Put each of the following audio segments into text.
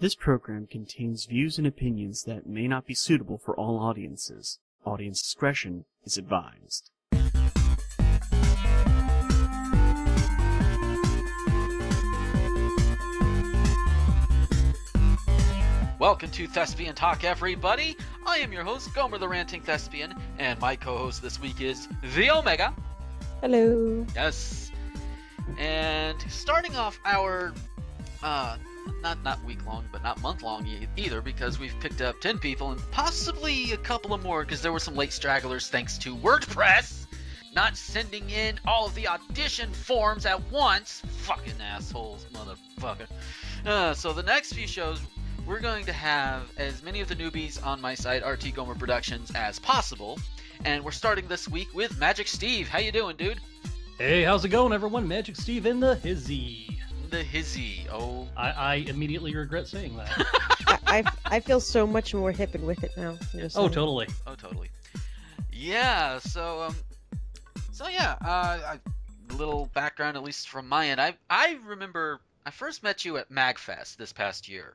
This program contains views and opinions that may not be suitable for all audiences. Audience discretion is advised. Welcome to Thespian Talk, everybody. I am your host, Gomer the Ranting Thespian, and my co host this week is The Omega. Hello. Yes. And starting off our, uh, not not week long, but not month long either, because we've picked up 10 people and possibly a couple of more, because there were some late stragglers thanks to WordPress not sending in all of the audition forms at once. Fucking assholes, motherfucker. Uh, so the next few shows, we're going to have as many of the newbies on my site, RT Gomer Productions, as possible. And we're starting this week with Magic Steve. How you doing, dude? Hey, how's it going, everyone? Magic Steve in the hizzy. The hizzy. Oh, I, I immediately regret saying that. I, I I feel so much more hip and with it now. Oh, totally. oh, totally. Yeah. So, um, so yeah. Uh, a little background, at least from my end. I I remember I first met you at Magfest this past year.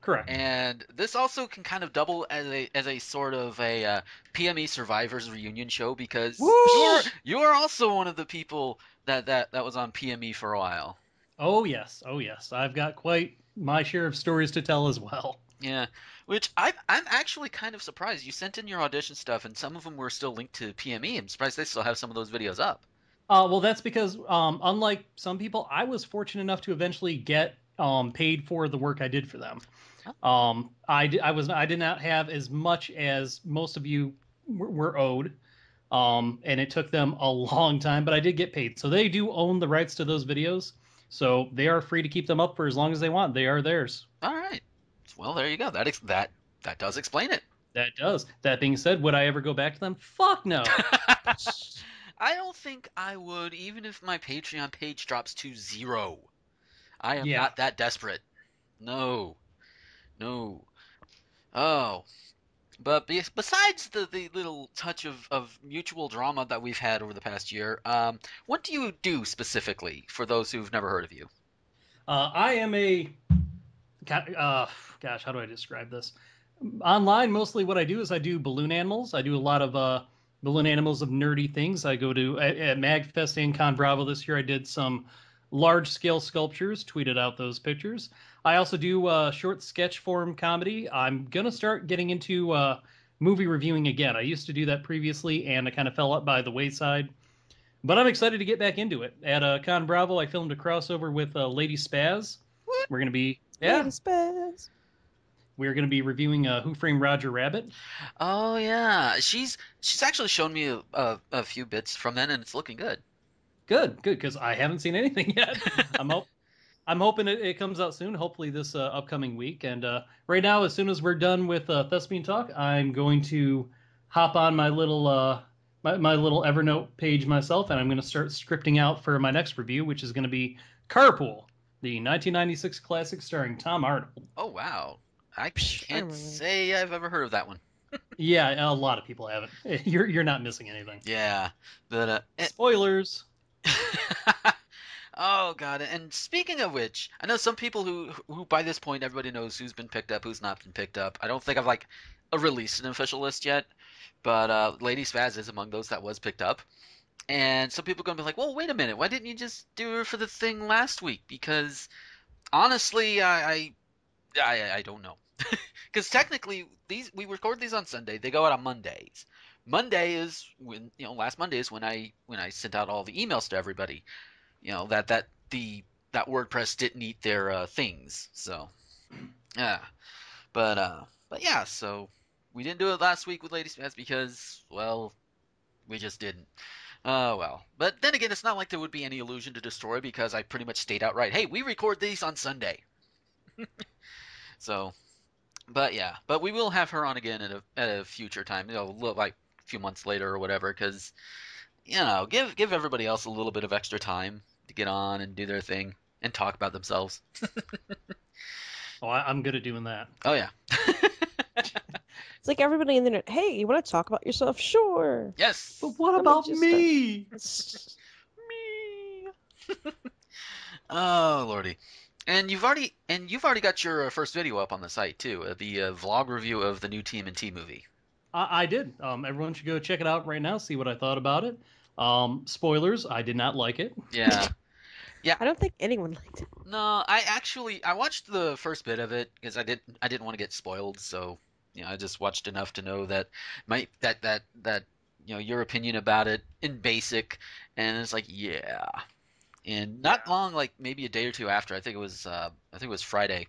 Correct. And this also can kind of double as a as a sort of a uh, PME Survivors reunion show because you're you're also one of the people that, that that was on PME for a while. Oh, yes. Oh, yes. I've got quite my share of stories to tell as well. Yeah, which I I'm actually kind of surprised. You sent in your audition stuff, and some of them were still linked to PME. I'm surprised they still have some of those videos up. Uh, well, that's because, um, unlike some people, I was fortunate enough to eventually get um, paid for the work I did for them. Um, I, I was I did not have as much as most of you were, were owed, um, and it took them a long time, but I did get paid. So they do own the rights to those videos, so they are free to keep them up for as long as they want. They are theirs. All right. Well, there you go. That ex- that that does explain it. That does. That being said, would I ever go back to them? Fuck no. I don't think I would, even if my Patreon page drops to zero. I am Yeah. not that desperate. No. No. Oh. But besides the, the little touch of, of mutual drama that we've had over the past year, um, what do you do specifically for those who've never heard of you? Uh, I am a. Uh, gosh, how do I describe this? Online, mostly what I do is I do balloon animals. I do a lot of uh, balloon animals of nerdy things. I go to at, at Magfest and Con Bravo this year. I did some large scale sculptures, tweeted out those pictures. I also do uh, short sketch form comedy. I'm gonna start getting into uh, movie reviewing again. I used to do that previously, and I kind of fell up by the wayside. But I'm excited to get back into it. At uh, Con Bravo, I filmed a crossover with uh, Lady Spaz. What? We're gonna be yeah, Lady Spaz. we're gonna be reviewing uh, Who Framed Roger Rabbit. Oh yeah, she's she's actually shown me a, a, a few bits from then, and it's looking good. Good, good, because I haven't seen anything yet. I'm hope I'm hoping it, it comes out soon. Hopefully this uh, upcoming week. And uh, right now, as soon as we're done with uh, Thespian Talk, I'm going to hop on my little uh, my, my little Evernote page myself, and I'm going to start scripting out for my next review, which is going to be Carpool, the 1996 classic starring Tom Arnold. Oh wow, I I can't remember. say I've ever heard of that one. Yeah, a lot of people haven't. You're you're not missing anything. Yeah, but uh, eh, Spoilers. oh god! And speaking of which, I know some people who who by this point everybody knows who's been picked up, who's not been picked up. I don't think I've like released an official list yet, but uh, Lady Spaz is among those that was picked up. And some people are gonna be like, "Well, wait a minute, why didn't you just do her for the thing last week?" Because honestly, I I I, I don't know. Because technically, these we record these on Sunday. They go out on Mondays. Monday is when you know last Monday is when I when I sent out all the emails to everybody. You know that that the that WordPress didn't eat their uh, things. So yeah, but uh, but yeah. So we didn't do it last week with Lady because well, we just didn't. Oh well. But then again, it's not like there would be any illusion to destroy because I pretty much stayed outright. Hey, we record these on Sunday. so, but yeah, but we will have her on again at a at a future time. You know, like a few months later or whatever, because you know, give give everybody else a little bit of extra time to get on and do their thing and talk about themselves. Oh, I, I'm good at doing that. Oh yeah. It's like everybody in the internet. Hey, you want to talk about yourself? Sure. yes. But what Let me about me? Me. oh lordy. And you've already and you've already got your uh, first video up on the site too, uh, the uh, vlog review of the new TMNT movie. I, I did. Um, everyone should go check it out right now. See what I thought about it. Um, spoilers: I did not like it. Yeah. Yeah. I don't think anyone liked it. No, I actually I watched the first bit of it because I did I didn't want to get spoiled, so you know I just watched enough to know that my that that that you know your opinion about it in basic, and it's like yeah, and not long like maybe a day or two after I think it was uh, I think it was Friday,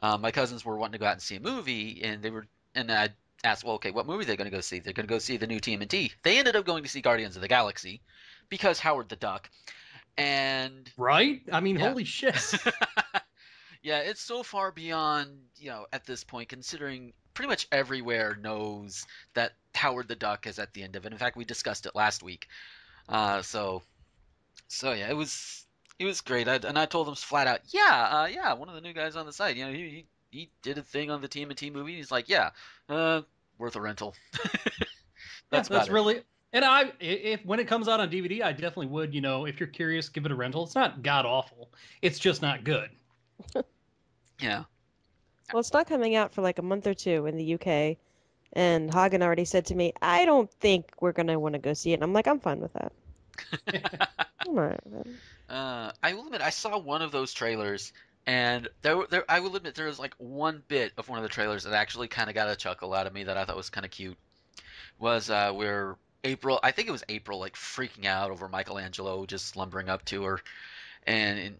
uh, my cousins were wanting to go out and see a movie, and they were and I asked well okay what movie are they going to go see? They're going to go see the new TMNT. They ended up going to see Guardians of the Galaxy because Howard the Duck, and Right? I mean, Yeah. holy shit. yeah, it's so far beyond, you know, at this point, considering pretty much everywhere knows that Howard the Duck is at the end of it. In fact, we discussed it last week. Uh, so, so yeah, it was it was great. I, and I told them flat out, yeah, uh, yeah, one of the new guys on the site, you know, he he, he did a thing on the TMNT movie. He's like, yeah, uh, worth a rental. that's that's that's about it. really. And I, i- if when it comes out on DVD, I definitely would. You know, if you're curious, give it a rental. It's not god awful. It's just not good. yeah. Well, it's not coming out for like a month or two in the UK, and Hagen already said to me, "I don't think we're gonna want to go see it." And I'm like, "I'm fine with that. I'm alright. Uh, I will admit, I saw one of those trailers, and there, there, I will admit, there was like one bit of one of the trailers that actually kind of got a chuckle out of me that I thought was kind of cute. Was uh, where April, I think it was April, like freaking out over Michelangelo just slumbering up to her, and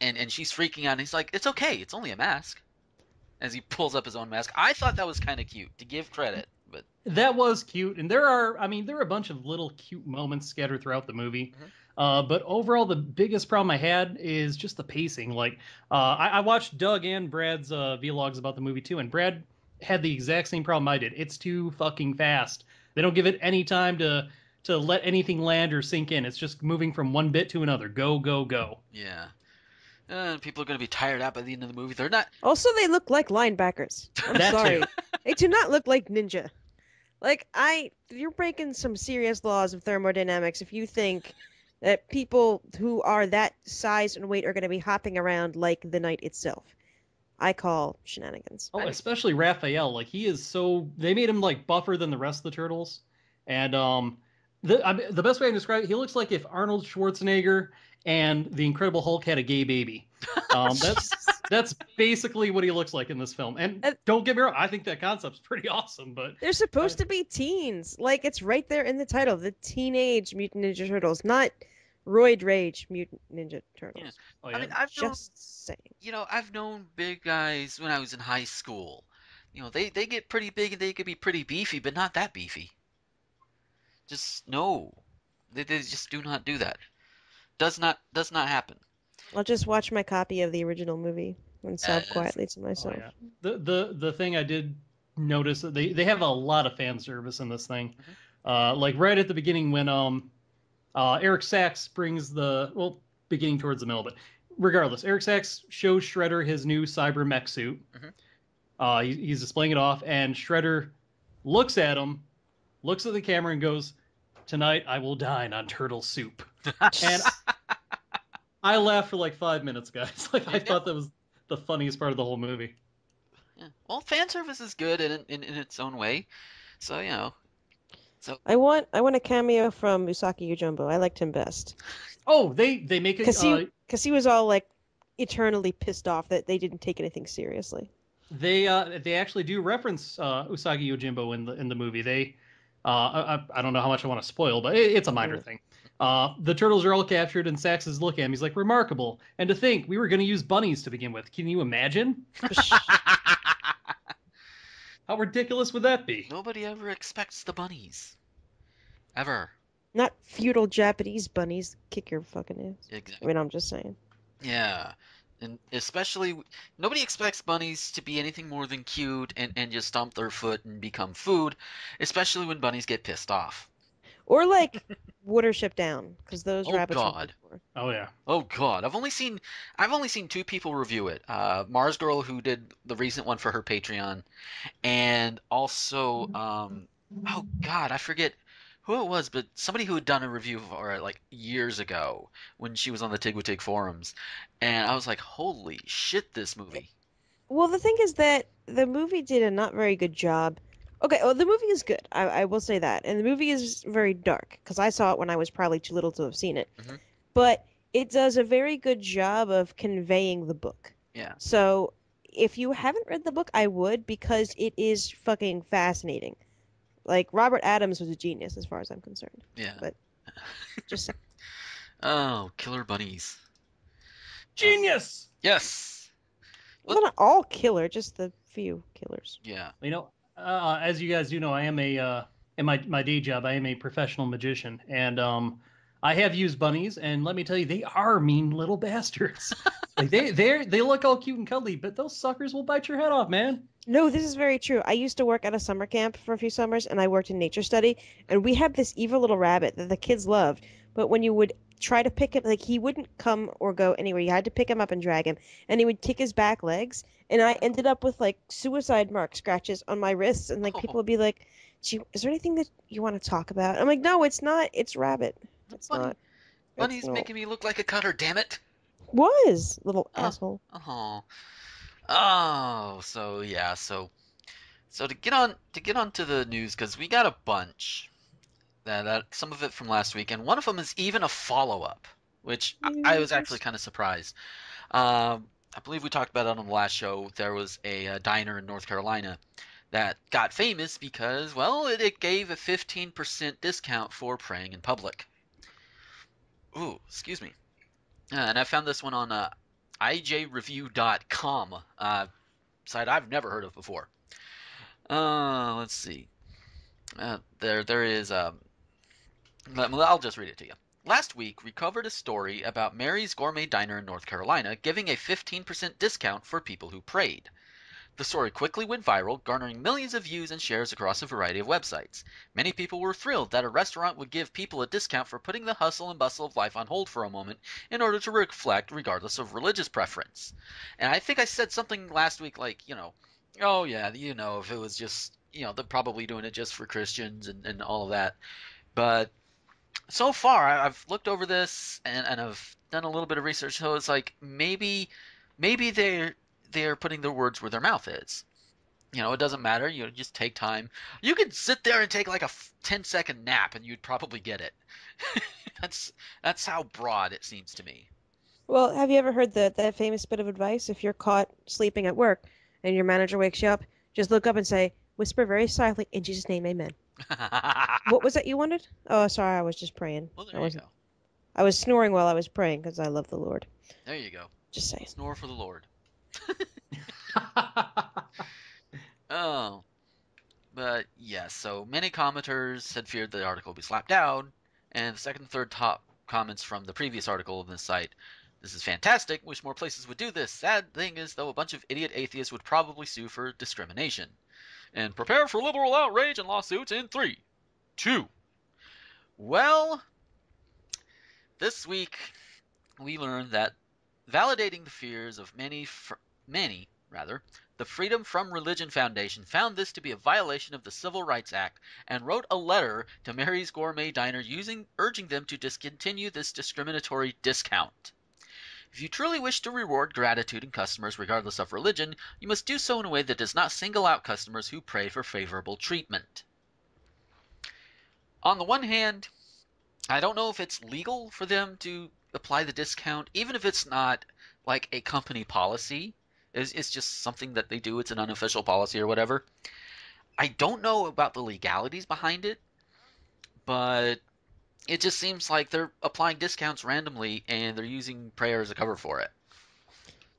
and and, she's freaking out, and he's like, "It's okay, it's only a mask." As he pulls up his own mask, I thought that was kind of cute to give credit, but That was cute, and there are, I mean, there are a bunch of little cute moments scattered throughout the movie. Mhm. Uh, but overall, the biggest problem I had is just the pacing. Like, uh, I, I watched Doug and Brad's uh, vlogs about the movie too, and Brad had the exact same problem I did. It's too fucking fast. They don't give it any time to to let anything land or sink in. It's just moving from one bit to another. Go, go, go. yeah. Uh, people are going to be tired out by the end of the movie. They're not. Also, they look like linebackers. I'm sorry, they do not look like ninja. Like I, you're breaking some serious laws of thermodynamics if you think that people who are that size and weight are going to be hopping around like the night itself. I call shenanigans. Oh, especially Raphael. Like he is so. They made him like buffer than the rest of the turtles, and um, the I mean, the best way I can describe it, he looks like if Arnold Schwarzenegger and the Incredible Hulk had a gay baby. Um, that's that's basically what he looks like in this film. And Uh, don't get me wrong, I think that concept's pretty awesome. But They're supposed to be teens. Like it's right there in the title, the Teenage Mutant Ninja Turtles, not Roid Rage Mutant Ninja Turtles. oh, I mean, I've known Just saying. you know, I've known big guys when I was in high school. You know, they they get pretty big and they could be pretty beefy, but not that beefy. Just no, they, they just do not do that. Does not does not happen. I'll just watch my copy of the original movie and sob Yes. quietly to Oh, myself. yeah. The the the thing I did notice that they they have a lot of fan service in this thing. Uh, like right at the beginning when um uh, Eric Sacks brings the well beginning towards the middle, but regardless, Eric Sacks shows Shredder his new cyber mech suit. Mhm. Uh, he, he's displaying it off, and Shredder looks at him, looks at the camera, and goes, "Tonight I will dine on turtle soup." And I laughed for like five minutes, guys. Like I Yeah. thought that was the funniest part of the whole movie. Yeah. Well, fan service is good in, in in its own way. So you know, I want I want a cameo from Usagi Yojimbo. I liked him best Oh, they they make it. because he Uh, because he was all like eternally pissed off that they didn't take anything seriously. they uh, they actually do reference uh, Usagi Yojimbo in the in the movie. They uh, I, I- don't know how much I want to spoil, but it, it's a minor Mm. thing. Uh, the turtles are all captured, and Sacks is looking at him. He's like, "Remarkable." And to think we were going to use bunnies to begin with. Can you imagine? How ridiculous would that be? nobody ever expects the bunnies, ever. Not feudal Japanese bunnies kick your fucking ass. Exactly. I mean, I'm just saying. Yeah, and especially nobody expects bunnies to be anything more than cute and and just stomp their foot and become food, especially when bunnies get pissed off. Or like Watership Down, because those Oh, rabbits. were God. Oh yeah. Oh God, I've only seen I've only seen two people review it. Uh, Mars Girl, who did the recent one for her Patreon, and also um, oh God, I forget who it was, but somebody who had done a review for it like years ago when she was on the Tigwitig forums, and I was like, "Holy shit, this movie!" Well, the thing is that the movie did a not very good job. Okay, well, the movie is good. I, I will say that, and the movie is very dark because I saw it when I was probably too little to have seen it. Mhm. But it does a very good job of conveying the book. Yeah. So if you haven't read the book, I would because it is fucking fascinating. Like Robert Adams was a genius as far as I'm concerned. Yeah. But- Just saying. Oh, killer bunnies. Genius. Yes. well, not all killer, just the few killers. Yeah. You know, uh, as you guys do know, I am a uh, in my my day job, I am a professional magician, and um, I have used bunnies, and let me tell you, they are mean little bastards. like they they they look all cute and cuddly, but those suckers will bite your head off, man. No, this is very true. I used to work at a summer camp for a few summers, and I worked in nature study, and we had this evil little rabbit that the kids loved. But when you would try to pick him, like he wouldn't come or go anywhere. You had to pick him up and drag him, and he would kick his back legs, and I ended up with like suicide mark scratches on my wrists, and like people would be like, "Do you, "Is there anything that you want to talk about?" I'm like, "No, it's not. It's rabbit. It's Bunny- not." Bunny's not. making me look like a cutter. Damn it. was little Oh. asshole. Oh. Oh, so yeah, so so to get on to get onto the news because we got a bunch. That, that some of it from last week, and one of them is even a follow up, which I, I was actually kind of surprised. Um, I believe we talked about it on the last show. There was a, uh diner in North Carolina that got famous because, well, it, it gave a 15% discount for praying in public. Ooh, excuse me. Uh, and I found this one on uh, IJReview.com, uh, site I've never heard of before. Uh, let's see. Uh, there, there is. Um, I'll just read it to you. Last week, we covered a story about Mary's Gourmet Diner in North Carolina giving a 15% discount for people who prayed. The story quickly went viral, garnering millions of views and shares across a variety of websites. Many people were thrilled that a restaurant would give people a discount for putting the hustle and bustle of life on hold for a moment in order to reflect regardless of religious preference. And I think I said something last week like, you know, oh yeah, you know, if it was just, you know, they're probably doing it just for Christians and, and all of that. But so far, I've looked over this and, and I've done a little bit of research. So it's like maybe, maybe they're they're putting their words where their mouth is. You know, it doesn't matter. You just take time. You could sit there and take like a f- 10 second nap and you'd probably get it. that's that's how broad it seems to me. Well, have you ever heard the, that famous bit of advice? If you're caught sleeping at work and your manager wakes you up, just look up and say, whisper very softly, in Jesus' name, amen. What was that you wanted? Oh, sorry, I was just praying. well, I there you wasn't. go. I was snoring while I was praying because I love the Lord. There you go. Just saying. Snore for the Lord. Oh. But yes, so many commenters had feared the article would be slapped down, and the second and third top comments from the previous article on this site. This is fantastic. Wish more places would do this. Sad thing is, though, a bunch of idiot atheists would probably sue for discrimination. And prepare for liberal outrage and lawsuits in three, two. Well, this week we learned that validating the fears of many, fr- many rather, the Freedom from Religion Foundation found this to be a violation of the Civil Rights Act and wrote a letter to Mary's Gourmet Diner using urging them to discontinue this discriminatory discount. If you truly wish to reward gratitude in customers regardless of religion, you must do so in a way that does not single out customers who pray for favorable treatment. On the one hand, I don't know if it's legal for them to apply the discount, even if it's not like a company policy. It's, it's just something that they do. It's an unofficial policy or whatever. I don't know about the legalities behind it, but it just seems like they're applying discounts randomly and they're using prayer as a cover for it.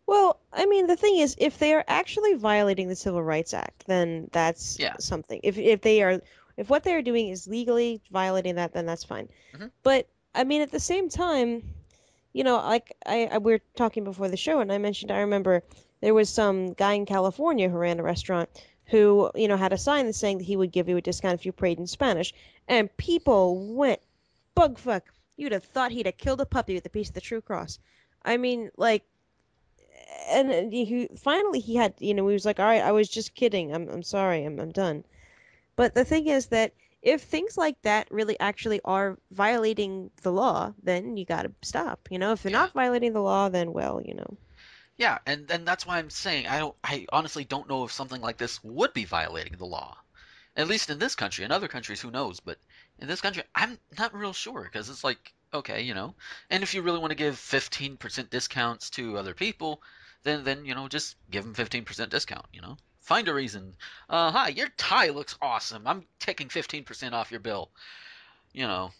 Well, I mean, the thing is, if they are actually violating the Civil Rights Act, then that's Yeah. something. If if they are, if what they are doing is legally violating that, then that's fine. Mhm. But I mean, at the same time, you know, like I, I we were talking before the show, and I mentioned I remember there was some guy in California who ran a restaurant who, you know, had a sign that saying that he would give you a discount if you prayed in Spanish, and people went bug fuck. You'd have thought he'd have killed a puppy with a piece of the true cross. I mean, like and he finally he had you know he was like all right i was just kidding i'm, I'm sorry I'm, I'm done but the thing is that if things like that really actually are violating the law, then you got to stop. You know, if they're Yeah. not violating the law, then well, you know. Yeah, and and that's why I'm saying I don't I honestly don't know if something like this would be violating the law. At least in this country. In other countries, who knows? But in this country, I'm not real sure because it's like okay, you know. And if you really want to give 15% discounts to other people, then then you know just give them 15% discount. You know, find a reason. Uh, hi, your tie looks awesome. I'm taking 15% off your bill. You know,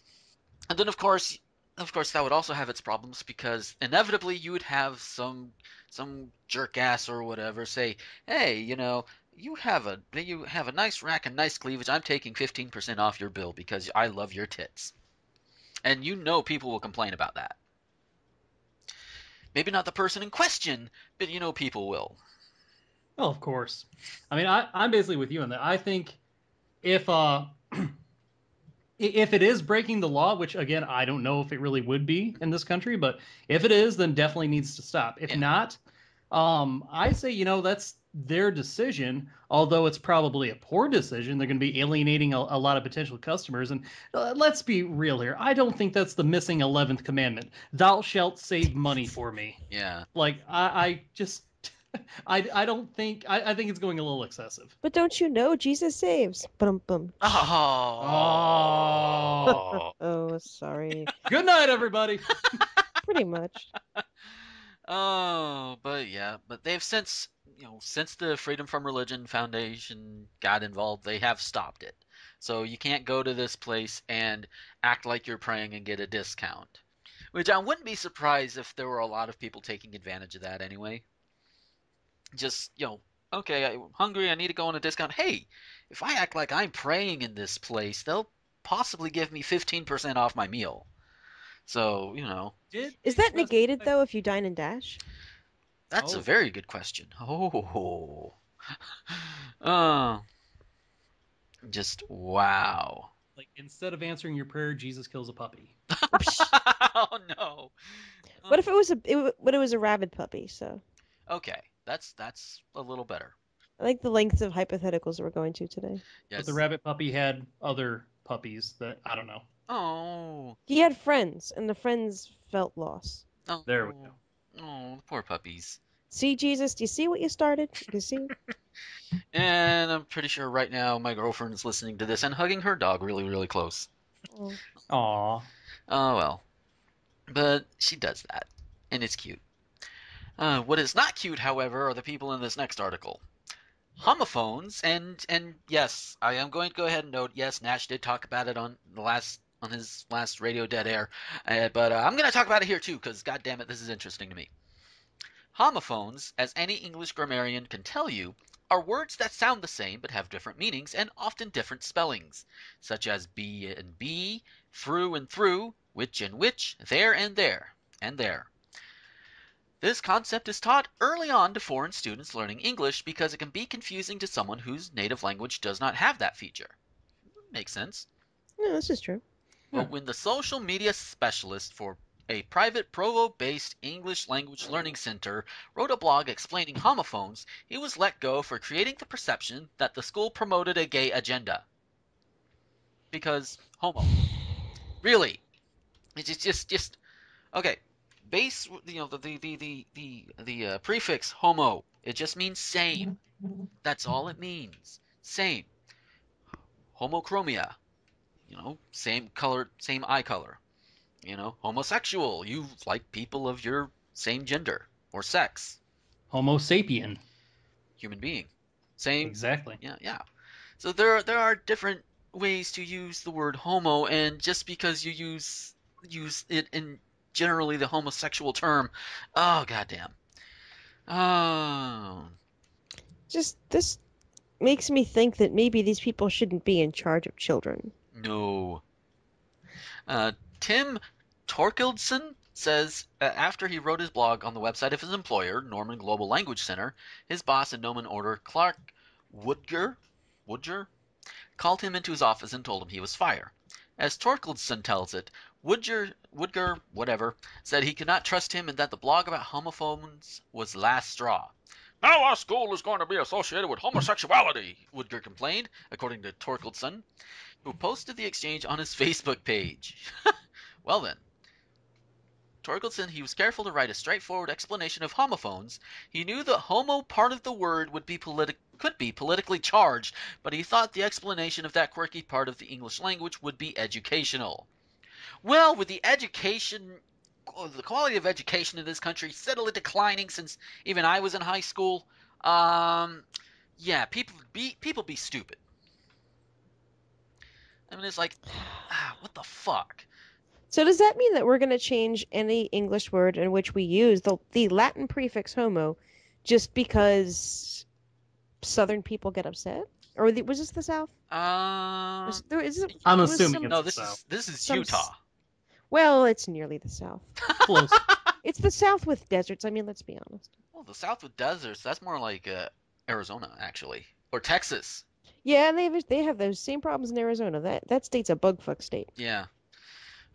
and then of course, of course, that would also have its problems because inevitably you would have some some jerk ass or whatever say, "Hey, you know, you have a you have a nice rack and nice cleavage. I'm taking 15% off your bill because I love your tits." And you know people will complain about that. Maybe not the person in question, but you know people will. Well, of course. I mean, I, I'm basically with you on that. I think if uh, if it is breaking the law, which again I don't know if it really would be in this country, but if it is, then definitely needs to stop. If Yeah. not, um, I say you know that's their decision. Although it's probably a poor decision, they're going to be alienating a, a lot of potential customers. And uh, let's be real here. I don't think that's the missing eleventh commandment. Thou shalt save money for me Yeah. like I, I just I, I don't think I, I think it's going a little excessive. But don't you know Jesus saves? Bum bum. Oh. Oh, sorry. Good night, everybody. Pretty much. Oh, but yeah, but they've since, you know, since the Freedom from Religion Foundation got involved, they have stopped it. So you can't go to this place and act like you're praying and get a discount. Which I wouldn't be surprised if there were a lot of people taking advantage of that anyway. Just, you know, okay, I'm hungry, I need to go on a discount. Hey, if I act like I'm praying in this place, they'll possibly give me 15% off my meal. So, you know, Did Is that negated though if you dine and dash? That's a Oh. very good question. Oh, oh, just wow. Like instead of answering your prayer, Jesus kills a puppy. oh no. What if it was a it, wa- what it was a rabid puppy? So Okay, that's that's a little better. I like the length of hypotheticals that we're going to today. Yes. But the rabbit puppy had other puppies that I don't know. Oh. He had friends, and the friends felt loss. oh. There we go. Oh, the poor puppies. See, Jesus, do you see what you started? Do You see? And I'm pretty sure right now my girlfriend is listening to this and hugging her dog really, really close. Oh. Aw. Oh well. But she does that, and it's cute. Uh, what is not cute, however, are the people in this next article. Homophones, and and yes, I am going to go ahead and note, yes, Nash did talk about it on the last on his last Radio Dead Air, uh, but uh, I'm going to talk about it here too, because god damn it, this is interesting to me. Homophones, as any English grammarian can tell you, are words that sound the same but have different meanings and often different spellings, such as be and be, through and through, which and which, there and there, and there. This concept is taught early on to foreign students learning English because it can be confusing to someone whose native language does not have that feature. Makes sense. No, this is true. But when the social media specialist for a private Provo based English language learning center wrote a blog explaining homophones, he was let go for creating the perception that the school promoted a gay agenda. Because homo. Really. It's just just, just okay. Base you know the the the the the, the uh, prefix homo. It just means same. That's all it means. Same. Homochromia you know, same color, same eye color. You know, homosexual, you like people of your same gender or sex, Homo sapien. human being. Same, Exactly. yeah, yeah. So there, there are different ways to use the word homo, and just because you use use it in generally the homosexual term, oh goddamn, oh, Just this makes me think that maybe these people shouldn't be in charge of children. No. Uh, Tim Torkildsen says uh, after he wrote his blog on the website of his employer, Nomen Global Language Center, his boss in Nomen Order, Clark Woodger, Woodger, called him into his office and told him he was fired. As Torkildsen tells it, Woodger, Woodger, whatever, said he could not trust him and that the blog about homophones was last straw. Now our school is going to be associated with homosexuality, Woodger complained, according to Torkildsen, who posted the exchange on his Facebook page. well then. Torkildsen, he was careful to write a straightforward explanation of homophones. He knew the homo part of the word would be politi- could be politically charged, but he thought the explanation of that quirky part of the English language would be educational. Well, with the education oh, the quality of education in this country steadily declining since even I was in high school. Um, yeah, people be people be stupid. I mean, it's like, ah, what the fuck? So does that mean that we're going to change any English word in which we use the the Latin prefix homo, just because Southern people get upset? Or the, was this the South? Um, Was there, is it, I'm was assuming some- it's- no, the this South. is this is Some Utah. Well, it's nearly the South. Close. It's the South with deserts. I mean, let's be honest. Well, the South with deserts. That's more like uh, Arizona, actually, or Texas. Yeah, and they have, they have those same problems in Arizona. That that state's a bugfuck state. Yeah.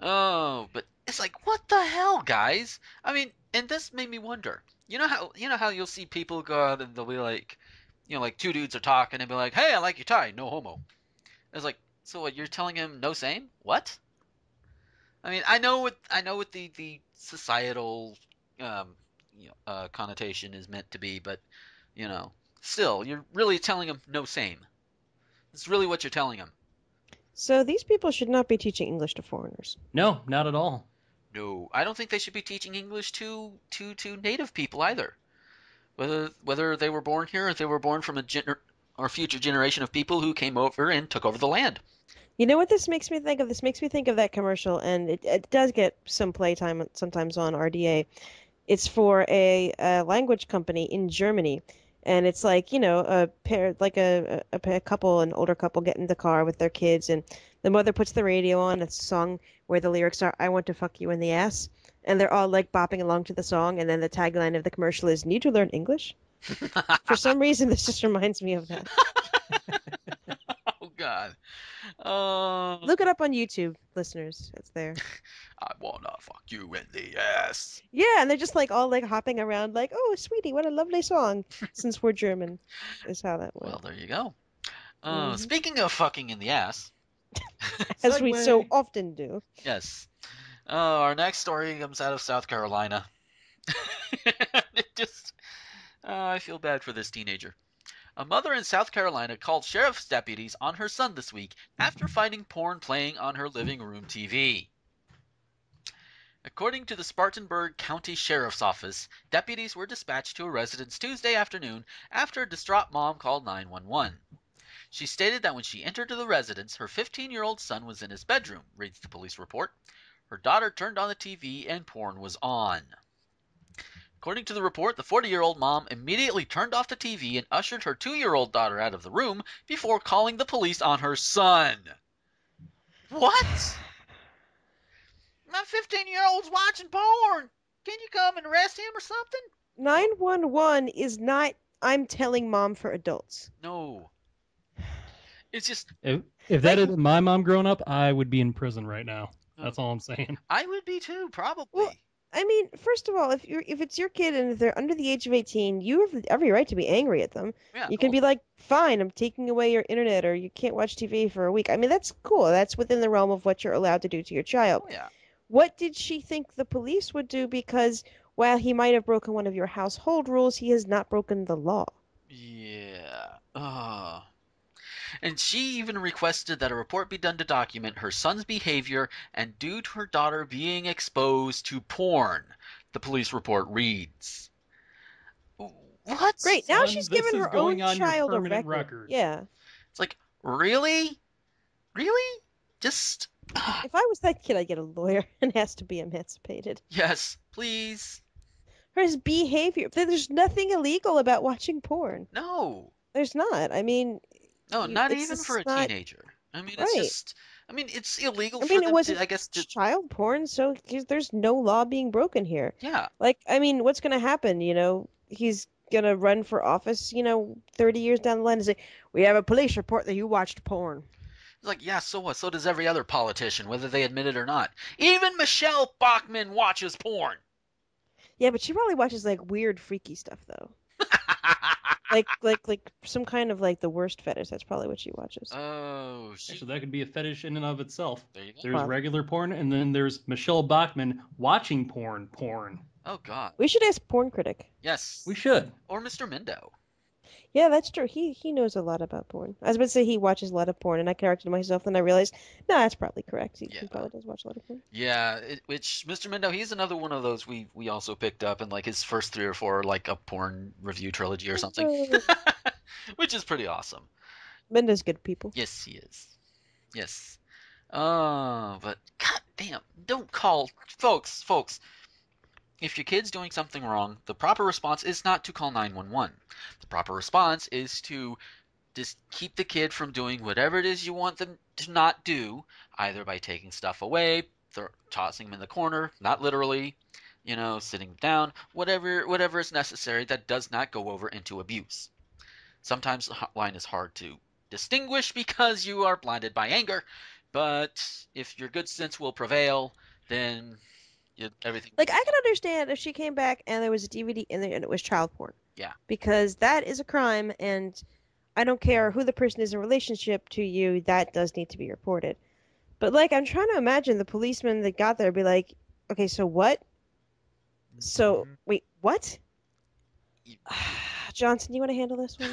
Oh, but it's like what the hell, guys? I mean, and this made me wonder. You know how you know how you'll see people go out and they'll be like, you know, like two dudes are talking and be like, "Hey, I like your tie, no homo." It's like, so what? You're telling him no same? What? I mean, I know what I know what the the societal, um, you know, uh, connotation is meant to be, but you know, still, you're really telling him no same. It's really what you're telling them. So these people should not be teaching English to foreigners. No, not at all. No, I don't think they should be teaching English to to to native people either. Whether whether they were born here or they were born from a gener- or future generation of people who came over and took over the land. You know what this makes me think of? This makes me think of that commercial, and it, it does get some playtime sometimes on RDA. It's for a, a language company in Germany, and it's like you know a pair, like a, a, a couple, an older couple, get in the car with their kids, and the mother puts the radio on. It's a song where the lyrics are "I want to fuck you in the ass," and they're all like bopping along to the song, and then the tagline of the commercial is "Need to learn English." For some reason, this just reminds me of that. God. Uh, Look it up on YouTube, listeners. It's there. I wanna fuck you in the ass. Yeah, and they're just like all like hopping around, like, "Oh, sweetie, what a lovely song." Since we're German, is how that went. Well, there you go. Uh, Mhm. Speaking of fucking in the ass, As we so often do. yes. Uh, our next story comes out of South Carolina. it just, uh, I feel bad for this teenager. A mother in South Carolina called sheriff's deputies on her son this week after finding porn playing on her living room TV. According to the Spartanburg County Sheriff's Office, deputies were dispatched to a residence Tuesday afternoon after a distraught mom called 911. She stated that when she entered the residence, her 15 year old son was in his bedroom, reads the police report. Her daughter turned on the TV and porn was on. According to the report, the 40 year old mom immediately turned off the TV and ushered her two year old daughter out of the room before calling the police on her son. What? My 15 year old's watching porn. Can you come and arrest him or something? 911 is not I'm telling mom for adults. No. It's just, If, if that Like- had my mom growing up, I would be in prison right now. Oh. That's all I'm saying. I would be too, probably. Well, I mean, first of all, if you're if it's your kid and if they're under the age of 18, you have every right to be angry at them. yeah, You can be like, "Fine, I'm taking away your internet or you can't watch TV for a week." I mean, that's cool. That's within the realm of what you're allowed to do to your child. oh, yeah. What did she think the police would do because while he might have broken one of your household rules, he has not broken the law? Yeah. Uh. And she even requested that a report be done to document her son's behavior and due to her daughter being exposed to porn. The police report reads. What? Great. Now Son, she's this given is her going own on your child a permanent record. record. Yeah. It's like, really? Really? Just. If I was that kid, I'd get a lawyer and has to be emancipated. yes, please. His behavior. There's nothing illegal about watching porn. No. There's not. I mean, No, You- not even for a not- teenager. I mean, it's just. I mean, it's illegal I for mean, them it wasn't to, I guess, to, child porn, so there's no law being broken here. yeah. Like, I mean, what's gonna happen? You know, he's gonna run for office. You know, 30 years down the line and say, "We have a police report that you watched porn." It's like, yeah, so what? So does every other politician, whether they admit it or not. Even Michelle Bachmann watches porn. Yeah, but she probably watches like weird, freaky stuff though. like like like some kind of like the worst fetish. That's probably what she watches. oh shit! Actually, that could be a fetish in and of itself. There you go. There's Wow. regular porn, and then there's Michelle Bachmann watching porn. Porn. Oh god. we should ask porn critic. Yes. We should. Or Mr. Mendo. Yeah, that's true. He he knows a lot about porn. I was about to say he watches a lot of porn, and I corrected myself. Then I realized, no, that's probably correct. He, Yeah. he probably does watch a lot of porn. Yeah, it, which Mr. Mendo, he's another one of those we we also picked up, and like his first three or four, are like a porn review trilogy or something, which is pretty awesome. Menda's good people. Yes, he is. Yes. Uh, but god damn, don't call folks, folks. If your kid's doing something wrong, the proper response is not to call 911. The proper response is to just keep the kid from doing whatever it is you want them to not do, either by taking stuff away, th- tossing them in the corner, not literally, you know, sitting down, whatever whatever is necessary that does not go over into abuse. Sometimes the line is hard to distinguish because you are blinded by anger, but if your good sense will prevail, then you, everything. Like I can understand if she came back and there was a DVD in there and it was child porn. Yeah. Because that is a crime, and I don't care who the person is in relationship to you. That does need to be reported. But like I'm trying to imagine the policeman that got there be like, okay, so what? So mm-hmm. wait, what? You- Johnson, you want to handle this one?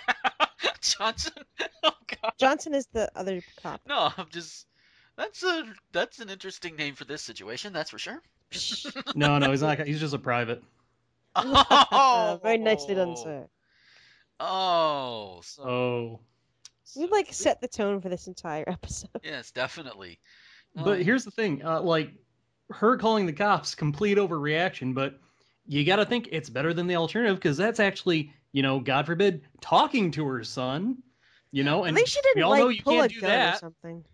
Johnson. Oh God. Johnson is the other cop. No, I'm just. That's a that's an interesting name for this situation. That's for sure. No, no, he's not. He's just a private. Oh, Very nicely done, sir. Oh, so Oh. We like set the tone for this entire episode. yes, definitely. But Oh. here's the thing, uh, like her calling the cops complete overreaction, but you got to think it's better than the alternative because that's actually, you know, God forbid, talking to her son, you know, At and least she didn't we all like know you pull can't a do gun or something.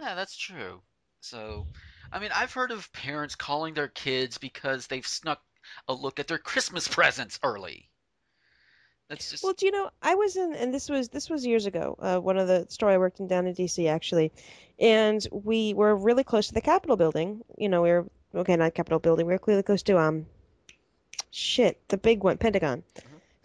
Yeah, that's true. So, I mean, I've heard of parents calling their kids because they've snuck a look at their Christmas presents early. That's just Well, do you know, I was in, and this was this was years ago. Uh, one of the store I worked in down in DC actually, and we were really close to the Capitol building. You know, we were okay, not Capitol building. We were really close to um, shit, the big one, Pentagon.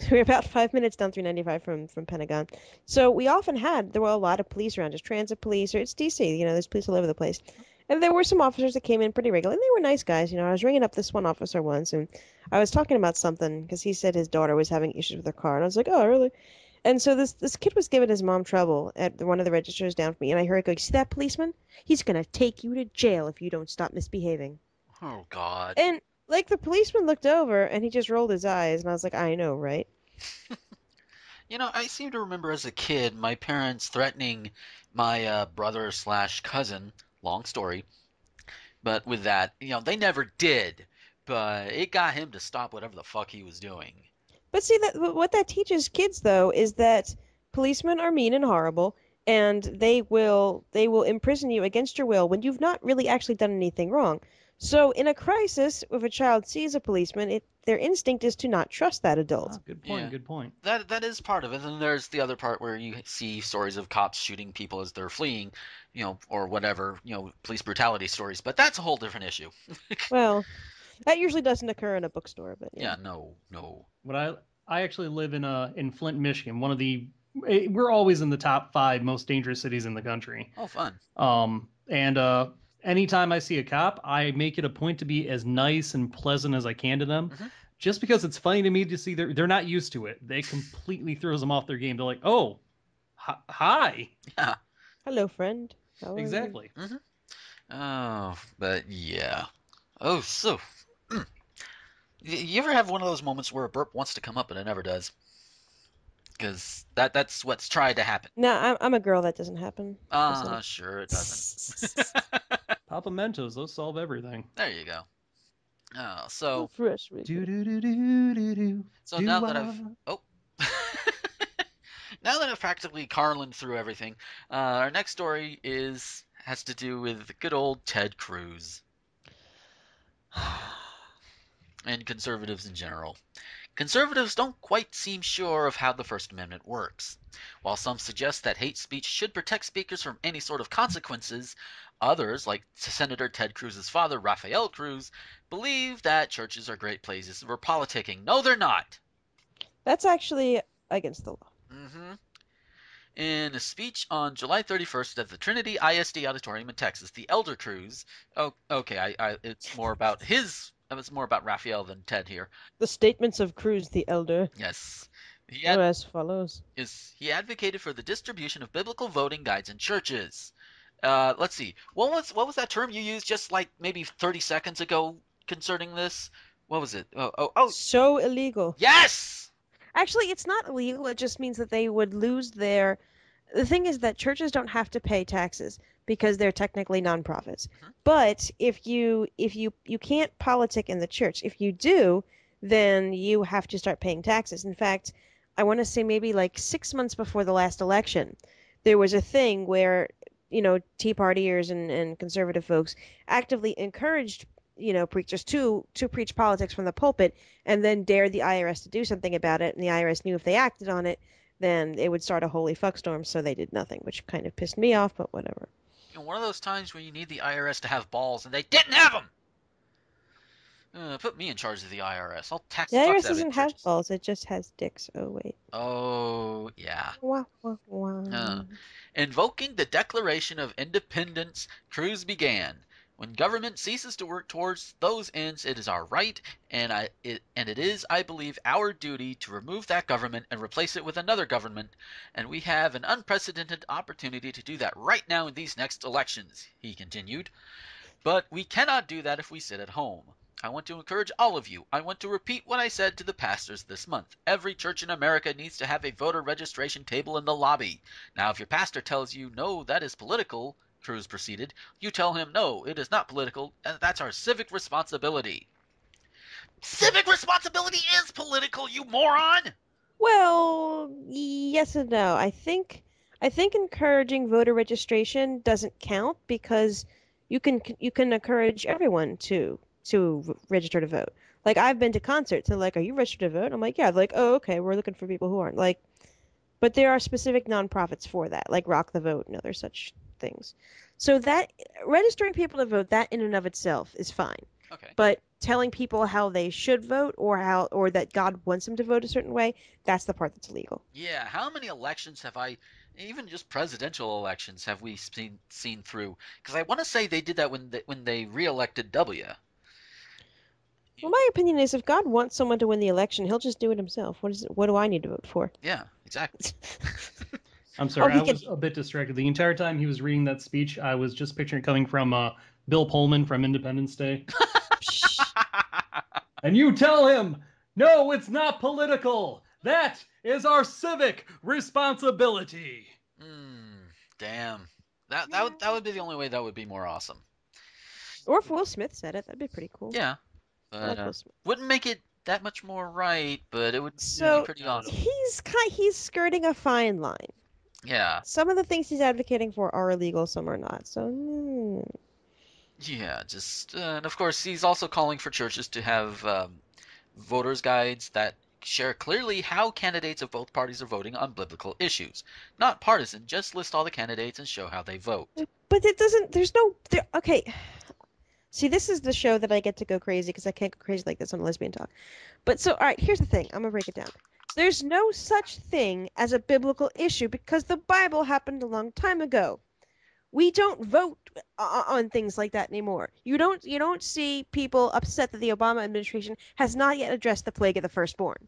So We're about five minutes down 395 from from Pentagon. So we often had there were a lot of police around, just transit police, or it's DC. You know, there's police all over the place. And there were some officers that came in pretty regularly. And they were nice guys. You know, I was ringing up this one officer once, and I was talking about something because he said his daughter was having issues with her car, and I was like, "Oh, really?" And so this this kid was giving his mom trouble at the- one of the registers down from me, and I heard it go, "You see that policeman? He's gonna take you to jail if you don't stop misbehaving." oh God. And like the policeman looked over, and he just rolled his eyes, and I was like, "I know, right?" You know, I seem to remember as a kid my parents threatening my uh, brother slash cousin. Long story, but with that, you know, they never did. But it got him to stop whatever the fuck he was doing. But see that what that teaches kids though is that policemen are mean and horrible and they will they will imprison you against your will when you've not really actually done anything wrong. So in a crisis, if a child sees a policeman, it, their instinct is to not trust that adult. Ah, good point. Yeah. Good point. That that is part of it. And there's the other part where you see stories of cops shooting people as they're fleeing, you know, or whatever, you know, police brutality stories. But that's a whole different issue. Well, that usually doesn't occur in a bookstore, but Yeah, no, no. What I I actually live in uh in Flint, Michigan, one of the eh, we're always in the top five most dangerous cities in the country. Oh, fun. Um, and uh, anytime I see a cop, I make it a point to be as nice and pleasant as I can to them, Mhm. just because it's funny to me to see they're they're not used to it. They completely throws them off their game. They're like, oh, hi, hi. hello, friend. How are you?" exactly. Oh, but yeah. Oh, so. mm. You ever have one of those moments where a burp wants to come up and it never does? Because that that's what's tried to happen. No, I'm I'm a girl. That doesn't happen. Ah, Doesn't- sure it doesn't. Papa Mentos, those solve everything. there you go. Oh, so Fresh, Do do do do do do. so do now that I- I've oh. now that I've practically Carlin through everything, uh, our next story is has to do with good old Ted Cruz. and conservatives in general. Conservatives don't quite seem sure of how the First Amendment works. While some suggest that hate speech should protect speakers from any sort of consequences, others, like Senator Ted Cruz's father, Rafael Cruz, believe that churches are great places for politicking. No, they're not. That's actually against the law. Mm-hmm. In a speech on July 31st at the Trinity ISD Auditorium in Texas, the Elder Cruz. Oh, okay. I, I, it's more about his. It's more about Rafael than Ted here. The statements of Cruz the Elder Yes. He ad- as follows. is he advocated for the distribution of biblical voting guides in churches. Uh, let's see. What was what was that term you used just like maybe 30 seconds ago concerning this? What was it? Oh, oh, oh So illegal. yes. Actually, it's not illegal. It just means that they would lose their. The thing is that churches don't have to pay taxes because they're technically nonprofits. Mhm. But if you if you you can't politic in the church. If you do, then you have to start paying taxes. In fact, I want to say maybe like six months before the last election, there was a thing where you know Tea Partiers and, and conservative folks actively encouraged you know preachers to to preach politics from the pulpit and then dared the IRS to do something about it, and the IRS knew if they acted on it, then it would start a holy fuckstorm. So they did nothing, which kind of pissed me off, but whatever. You know, one of those times where you need the IRS to have balls and they didn't have them. Uh, put me in charge of the IRS. I'll tax The the IRS doesn't have balls; it just has dicks. Oh wait. Oh yeah. Wah, wah, wah. Uh. Invoking the Declaration of Independence, Cruz began. When government ceases to work towards those ends, it is our right, and I it, and it is, I believe, our duty to remove that government and replace it with another government, and we have an unprecedented opportunity to do that right now in these next elections, he continued. But we cannot do that if we sit at home. I want to encourage all of you. I want to repeat what I said to the pastors this month. Every church in America needs to have a voter registration table in the lobby. Now, if your pastor tells you, no, that is political, Cruz proceeded, you tell him, no, it is not political, and that's our civic responsibility. Civic responsibility is political, you moron! Well, yes and no. I think I think encouraging voter registration doesn't count because you can you can encourage everyone to to register to vote. Like I've been to concerts and like, are you registered to vote? I'm like, yeah. They're like, oh, okay. We're looking for people who aren't. Like, but there are specific nonprofits for that, like Rock the Vote and other such things. So that registering people to vote, that in and of itself is fine Okay. but telling people how they should vote or how or that God wants them to vote a certain way, that's the part that's illegal. Yeah, how many elections have I, even just presidential elections, have we seen seen through? Because I want to say they did that when they, when they re-elected W. Well, my opinion is if God wants someone to win the election, he'll just do it himself. What is it, what do I need to vote for? Yeah, exactly. I'm sorry, he I can- was a bit distracted. The entire time he was reading that speech, I was just picturing it coming from uh, Bill Pullman from Independence Day. And you tell him, no, it's not political. That is our civic responsibility. Hmm. Damn. That that would that would be the only way that would be more awesome. or if Will Smith said it, that'd be pretty cool. Yeah. But uh, wouldn't make it that much more right, but it would So- be pretty awesome. He's kind he's skirting a fine line. Yeah. Some of the things he's advocating for are illegal, some are not. So mm, Yeah, just uh, and of course he's also calling for churches to have um, voters guides that share clearly how candidates of both parties are voting on biblical issues. Not partisan, just list all the candidates and show how they vote. but it doesn't. There's no. There, okay. See, this is the show that I get to go crazy because I can't go crazy like this on lesbian talk. But so, all right, here's the thing. I'm gonna break it down. There's no such thing as a biblical issue because the Bible happened a long time ago. We don't vote on things like that anymore. You don't. You don't see people upset that the Obama administration has not yet addressed the plague of the firstborn.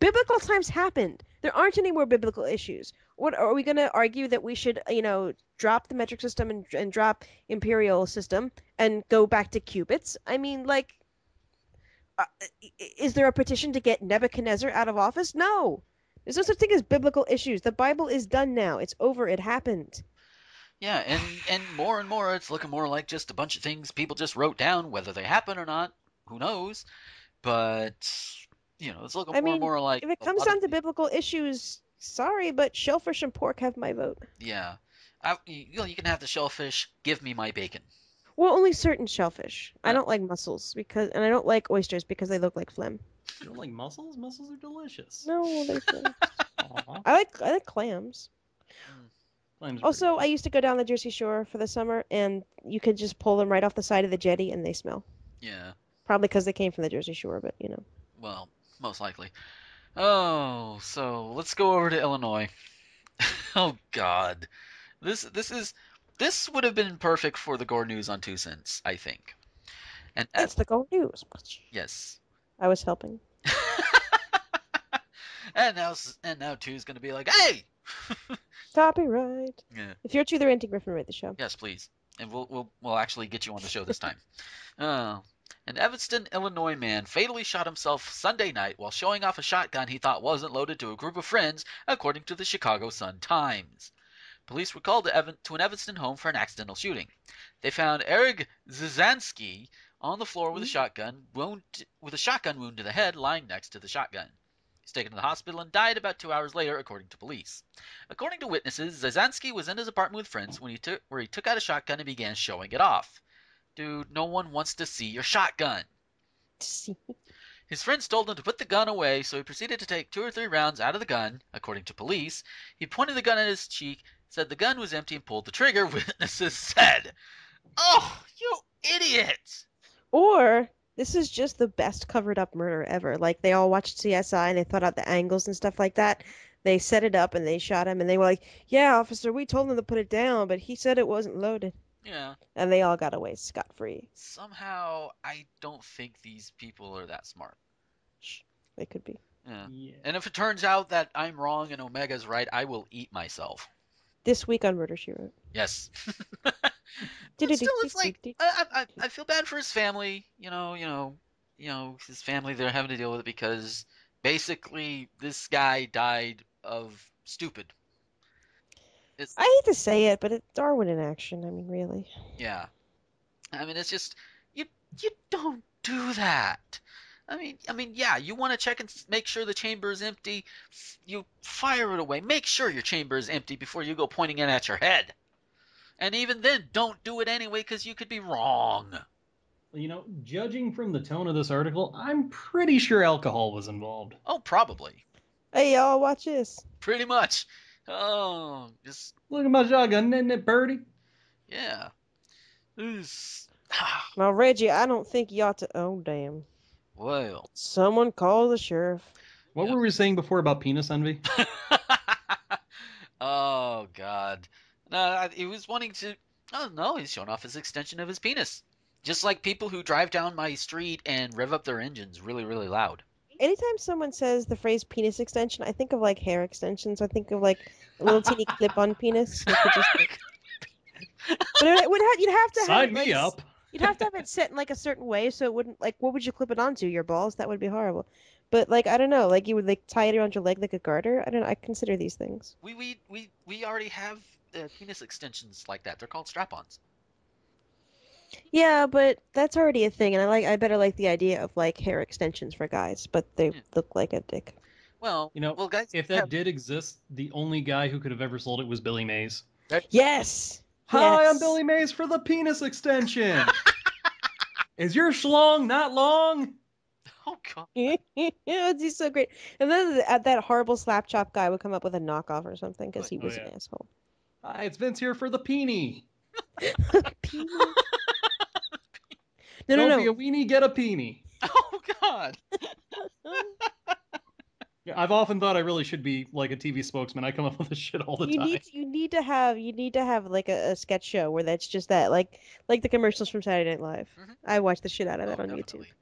Biblical times happened. There aren't any more biblical issues. What are we going to argue that we should, you know, drop the metric system and, and drop imperial system and go back to cubits? I mean, like, uh, is there a petition to get Nebuchadnezzar out of office? No. There's no such thing as biblical issues. The Bible is done now. It's over. It happened. Yeah, and and more and more it's looking more like just a bunch of things people just wrote down, whether they happen or not, who knows? But you know, it's looking I more and mean, more like If it comes lot of down to biblical issues, sorry, but shellfish and pork have my vote. Yeah. I, you, know, you can have the shellfish. Give me my bacon. Well, only certain shellfish. I don't like mussels because, and I don't like oysters because they look like phlegm. You don't like mussels? Mussels are delicious. No, they're. Aw, I like I like clams. Mm. clams Also, I used to go down the Jersey Shore for the summer, and you could just pull them right off the side of the jetty, and they smell. Yeah. Probably because they came from the Jersey Shore, but you know. Well, most likely. Oh, so let's go over to Illinois. oh God, this this is this would have been perfect for the gore news on two cents, I think. And It's the Gore news. yes, I was helping. and now and now two's gonna be like, hey, Copyright. yeah, If you're two the Ranting Griffin, rate the show. yes, please, and we'll we'll we'll actually get you on the show this time. Oh. An Evanston, Illinois man fatally shot himself Sunday night while showing off a shotgun he thought wasn't loaded to a group of friends, according to the Chicago Sun-Times. Police were called to, Evan- to an Evanston home for an accidental shooting. They found Eric Zizanski on the floor with a mm-hmm. shotgun wound with a shotgun wound to the head, lying next to the shotgun. He's taken to the hospital and died about two hours later, according to police. According to witnesses, Zizanski was in his apartment with friends when he took where he took out a shotgun and began showing it off. Dude, no one wants to see your shotgun. His friends told him to put the gun away, so he proceeded to take two or three rounds out of the gun, according to police. He pointed the gun at his cheek, said the gun was empty, and pulled the trigger, witnesses said. Oh, you idiot! Or this is just the best covered up murder ever. Like they all watched CSI and they thought out the angles and stuff like that. They set it up and they shot him and they were like, "Yeah, officer, we told him to put it down, but he said it wasn't loaded." Yeah, And they all got away scot free. somehow I don't think these people are that smart. They could be. Yeah. Yeah. And if it turns out that I'm wrong and Omega's right, I will eat myself. This week on Murder She Wrote. Yes. but still, it's like I, I, I feel bad for his family. You know, you know, you know, his family. They're having to deal with it because basically this guy died of stupid. It's, I hate to say it, but it's Darwin in action. I mean, really. yeah. I mean, it's just you. You don't do that. I mean, I mean, yeah. You want to check and make sure the chamber is empty. You fire it away. Make sure your chamber is empty before you go pointing it at your head. And even then, don't do it anyway because you could be wrong. You know, judging from the tone of this article, I'm pretty sure alcohol was involved. Oh, probably. Hey, y'all, watch this. Pretty much. Oh, just Look at my shotgun, isn't it, Birdie? yeah. This- Now, Reggie, I don't think you ought to. Oh, damn. well. Someone call the sheriff. What Yeah. were we saying before about penis envy? oh God. No, he was wanting to. Oh no, he's showing off his extension of his penis. Just like people who drive down my street and rev up their engines really, really loud. Anytime someone says the phrase penis extension, I think of like hair extensions. I think of like a little teeny clip on penis. Just, like- But it would have, you'd have to have Sign it, me like, up. You'd have to have it set in like a certain way so it wouldn't like what would you clip it onto? Your balls? That would be horrible. But like I don't know, like you would like tie it around your leg like a garter. I don't know. I consider these things. We we we we already have uh, penis extensions like that. They're called strap-ons. Yeah, but that's already a thing, and I like I better like the idea of like hair extensions for guys, but they Yeah. look like a dick. Well, You know, well, guys, If that have- did exist, the only guy who could have ever sold it was Billy Mays. Yes. Hi, I'm Billy Mays for the penis extension. Is your schlong not long? oh God, yeah, he's so great. And then uh, that horrible slap chop guy would come up with a knockoff or something because he Oh, was yeah. an asshole. Hi, it's Vince here for the peenie. Penis. No, no, Don't no. be a weenie, get a peenie. oh God. Yeah, I've often thought I really should be like a TV spokesman. I come up with this shit all the you time. need you need to have you need to have like a, a sketch show where that's just that like like the commercials from Saturday Night Live. Mhm. I watch the shit out of that Oh, on definitely. YouTube.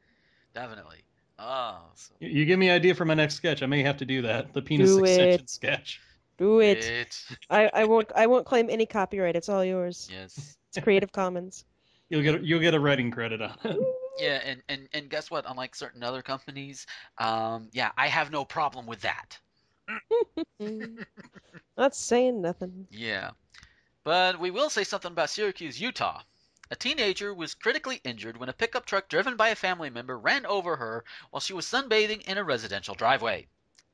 Definitely. Oh, so You- You give me an idea for my next sketch. I may have to do that. The penis Do extension it. sketch. Do it. it. I, I won't I won't claim any copyright. It's all yours. Yes. It's Creative Commons. You'll get a, you'll get a writing credit on it. Yeah, and, and, and guess what? Unlike certain other companies, um, yeah, I have no problem with that. Not saying nothing. Yeah. But we will say something about Syracuse, Utah. A teenager was critically injured when a pickup truck driven by a family member ran over her while she was sunbathing in a residential driveway.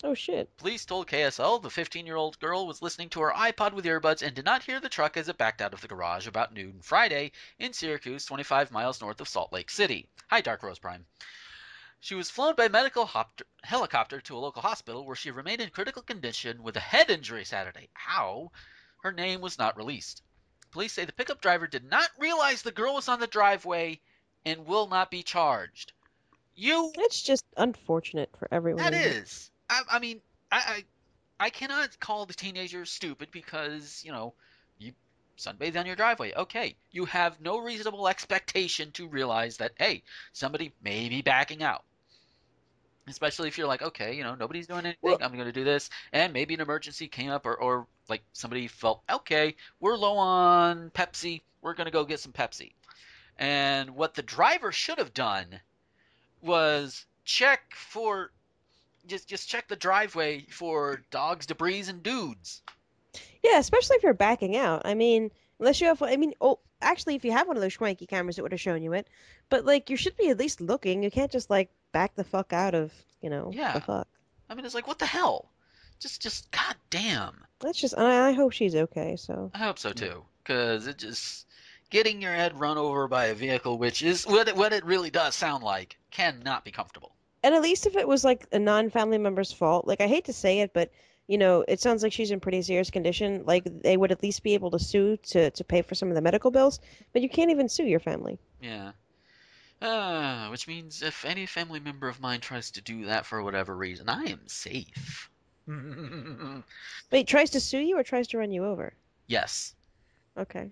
Oh shit. Police told KSL the 15 year old girl was listening to her iPod with earbuds and did not hear the truck as it backed out of the garage about noon Friday in Syracuse, 25 miles north of Salt Lake City. Hi, Dark Rose Prime. She was flown by medical hopter, helicopter to a local hospital where she remained in critical condition with a head injury Saturday. How? Her name was not released. Police say the pickup driver did not realize the girl was on the driveway and will not be charged. You It's just unfortunate for everyone. that is. I, I mean, I, I I cannot call the teenager stupid because you know you sunbathe on your driveway. Okay, you have no reasonable expectation to realize that hey, somebody may be backing out. Especially if you're like, okay, you know, nobody's doing anything. Well- I'm going to do this, and maybe an emergency came up, or, or like somebody felt, okay, we're low on Pepsi. We're going to go get some Pepsi. And what the driver should have done was check for just just check the driveway for dogs, debris, and dudes. Yeah, especially if you're backing out. I mean, unless you have, I mean, oh, actually, if you have one of those schwanky cameras, it would have shown you it. But like, you should be at least looking. You can't just like back the fuck out of, you know, Yeah. the fuck. I mean, it's like what the hell? Just just god damn. That's just. I, I hope she's okay. So. I hope so too, because it just getting your head run over by a vehicle, which is what it, what it really does sound like, cannot be comfortable. And at least if it was like a non-family member's fault, like I hate to say it, but you know, it sounds like she's in pretty serious condition. Like they would at least be able to sue to to pay for some of the medical bills, but you can't even sue your family. Yeah. Uh, which means if any family member of mine tries to do that for whatever reason, I am safe. Wait, tries to sue you or tries to run you over? yes. Okay.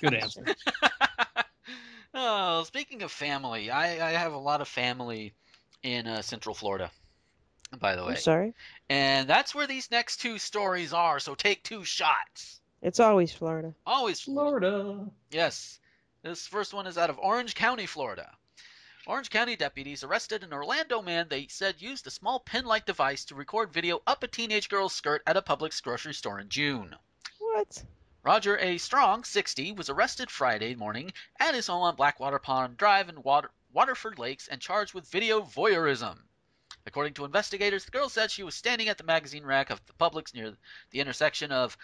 Good answer. oh, speaking of family, I, I have a lot of family in uh, Central Florida, by the way. I'm sorry. And that's where these next two stories are, so take two shots. It's always Florida. Always Florida. Yes. This first one is out of Orange County, Florida. Orange County deputies arrested an Orlando man they said used a small pen like device to record video up a teenage girl's skirt at a Publix grocery store in June. What? Roger A. Strong, 60, was arrested Friday morning at his home on Blackwater Pond Drive in Water- Waterford Lakes and charged with video voyeurism. According to investigators, the girl said she was standing at the magazine rack of the Publix near the intersection of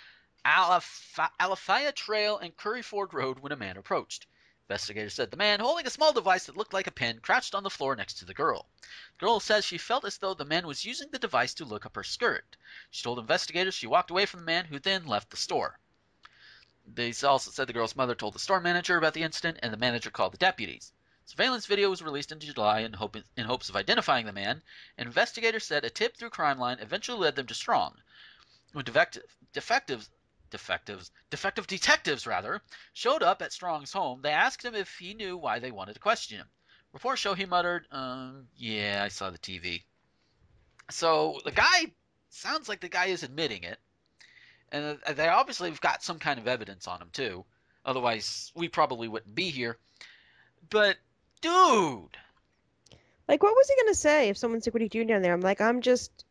Alaf- Alafaya Trail and Curry Ford Road when a man approached. Investigators said the man, holding a small device that looked like a pen, crouched on the floor next to the girl. The girl says she felt as though the man was using the device to look up her skirt. She told investigators she walked away from the man, who then left the store. They also said the girl's mother told the store manager about the incident, and the manager called the deputies. Surveillance video was released in July in, hope, in hopes of identifying the man. Investigators said a tip through Crime Line eventually led them to Strong. When defective, defectives, defectives, defective detectives rather, showed up at Strong's home, they asked him if he knew why they wanted to question him. Reports show he muttered, um, "Yeah, I saw the TV." So the guy sounds like the guy is admitting it, and uh, they obviously have got some kind of evidence on him too. Otherwise, we probably wouldn't be here. But dude, Like, what was he gonna say if someone said, "What are you doing down there?" I'm like, I'm just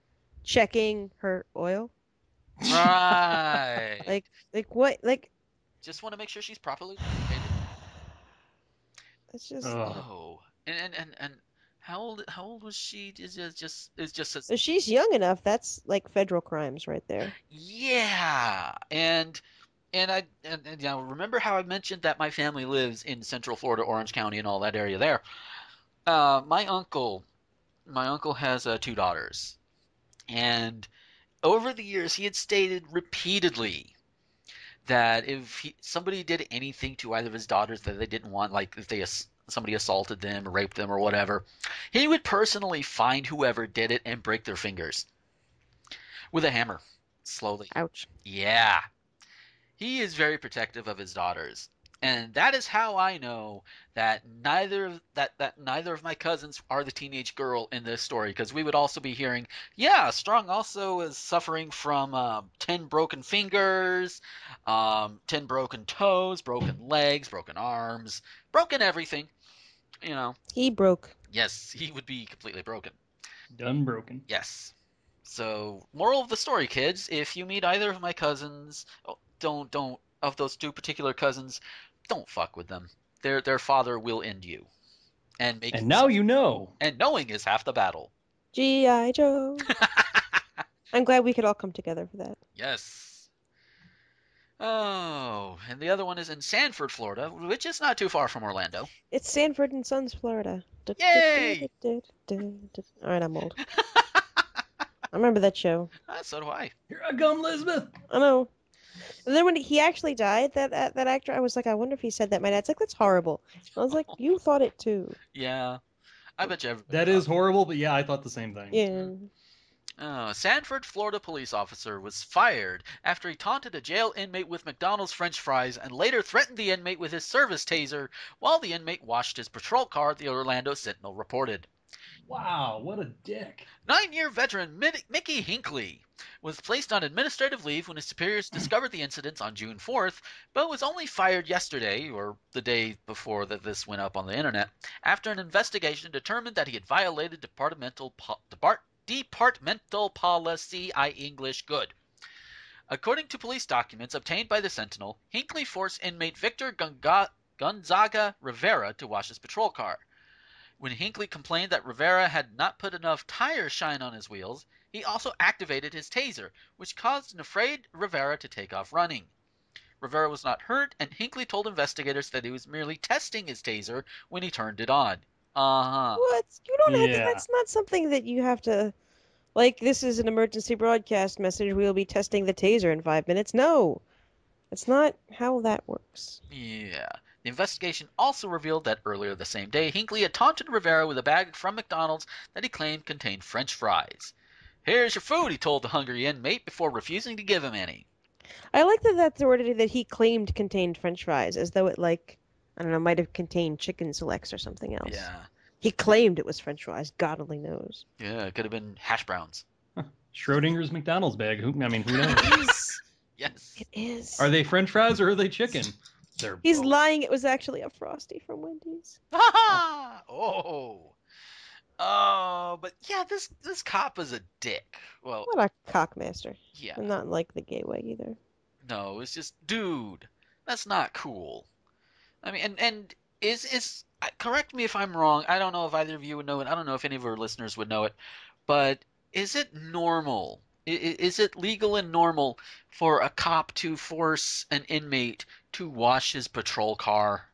checking her oil. right? Like, like what? Like, just want to make sure she's properly it's just. Oh, and and and, and how old how old was she? Is just is just a, If she's young enough, that's like federal crimes right there. yeah, and and I and, and you know, remember how I mentioned that my family lives in Central Florida, Orange County, and all that area there. Uh, my uncle, my uncle has uh, two daughters, and over the years he had stated repeatedly that if he, somebody did anything to either of his daughters that they didn't want, like if they somebody assaulted them or raped them or whatever, he would personally find whoever did it and break their fingers with a hammer, slowly. Ouch. Yeah. He is very protective of his daughters. And that is how I know that neither of that, that neither of my cousins are the teenage girl in this story because we would also be hearing, yeah, Strong also is suffering from um, ten broken fingers, um, ten broken toes, broken legs, broken arms, broken everything. You know, He broke. yes, he would be completely broken. Done broken. Yes. So, moral of the story, kids: if you meet either of my cousins, oh, don't don't of those two particular cousins, don't fuck with them. Their their father will end you, and make And now suffer. you know. And knowing is half the battle. G.I. Joe. I'm glad we could all come together for that. yes. Oh, and the other one is in Sanford, Florida, which is not too far from Orlando. It's Sanford and Sons, Florida. Du- du- Yay! All right, I'm old. I remember that show. Ah, so do I. Here I come, Elizabeth. I know. And then when he actually died, that that, that actor, I was like, I wonder if he said that. My dad's like, that's horrible. I was like, you thought it too. Yeah, I bet you everybody. That is thought- horrible, but yeah, I thought the same thing. Yeah. Oh, Sanford, Florida police officer was fired after he taunted a jail inmate with McDonald's french fries and later threatened the inmate with his service taser while the inmate washed his patrol car, the Orlando Sentinel reported. Wow, what a dick. Nine year veteran Mickey Hinckley was placed on administrative leave when his superiors discovered the incidents on June 4th, but was only fired yesterday, or the day before that this went up on the internet, after an investigation determined that he had violated departmental, po- depart- departmental policy I English good. According to police documents obtained by the Sentinel, Hinckley forced inmate Victor Gonzaga Rivera to wash his patrol car. When Hinckley complained that Rivera had not put enough tire shine on his wheels, he also activated his taser, which caused an afraid Rivera to take off running. Rivera was not hurt, and Hinckley told investigators that he was merely testing his taser when he turned it on. Uh huh. What? You don't have to, Yeah. that's not something that you have to like this is an emergency broadcast message. We'll be testing the taser in 5 minutes. No. That's not how that works. Yeah. The investigation also revealed that earlier the same day, Hinckley had taunted Rivera with a bag from McDonald's that he claimed contained French fries. Here's your food, he told the hungry inmate before refusing to give him any. I like that that's worded that he claimed contained french fries as though it like I don't know, might have contained chicken selects or something else. Yeah. He claimed it was french fries. God only knows. Yeah, it could have been hash browns. Schrodinger's McDonald's bag. Who, I mean, who knows? Yes. It is. are they French fries or are they chicken? They're He's both. lying. It was actually a frosty from Wendy's. oh. Oh, but yeah, this this cop is a dick. Well, What a cockmaster. yeah. And not like the gay way either. No, it's just, dude, that's not cool. I mean, and and is is correct me if I'm wrong. I don't know if either of you would know it. I don't know if any of our listeners would know it. But is it normal? I- i- Is it legal and normal for a cop to force an inmate to wash his patrol car?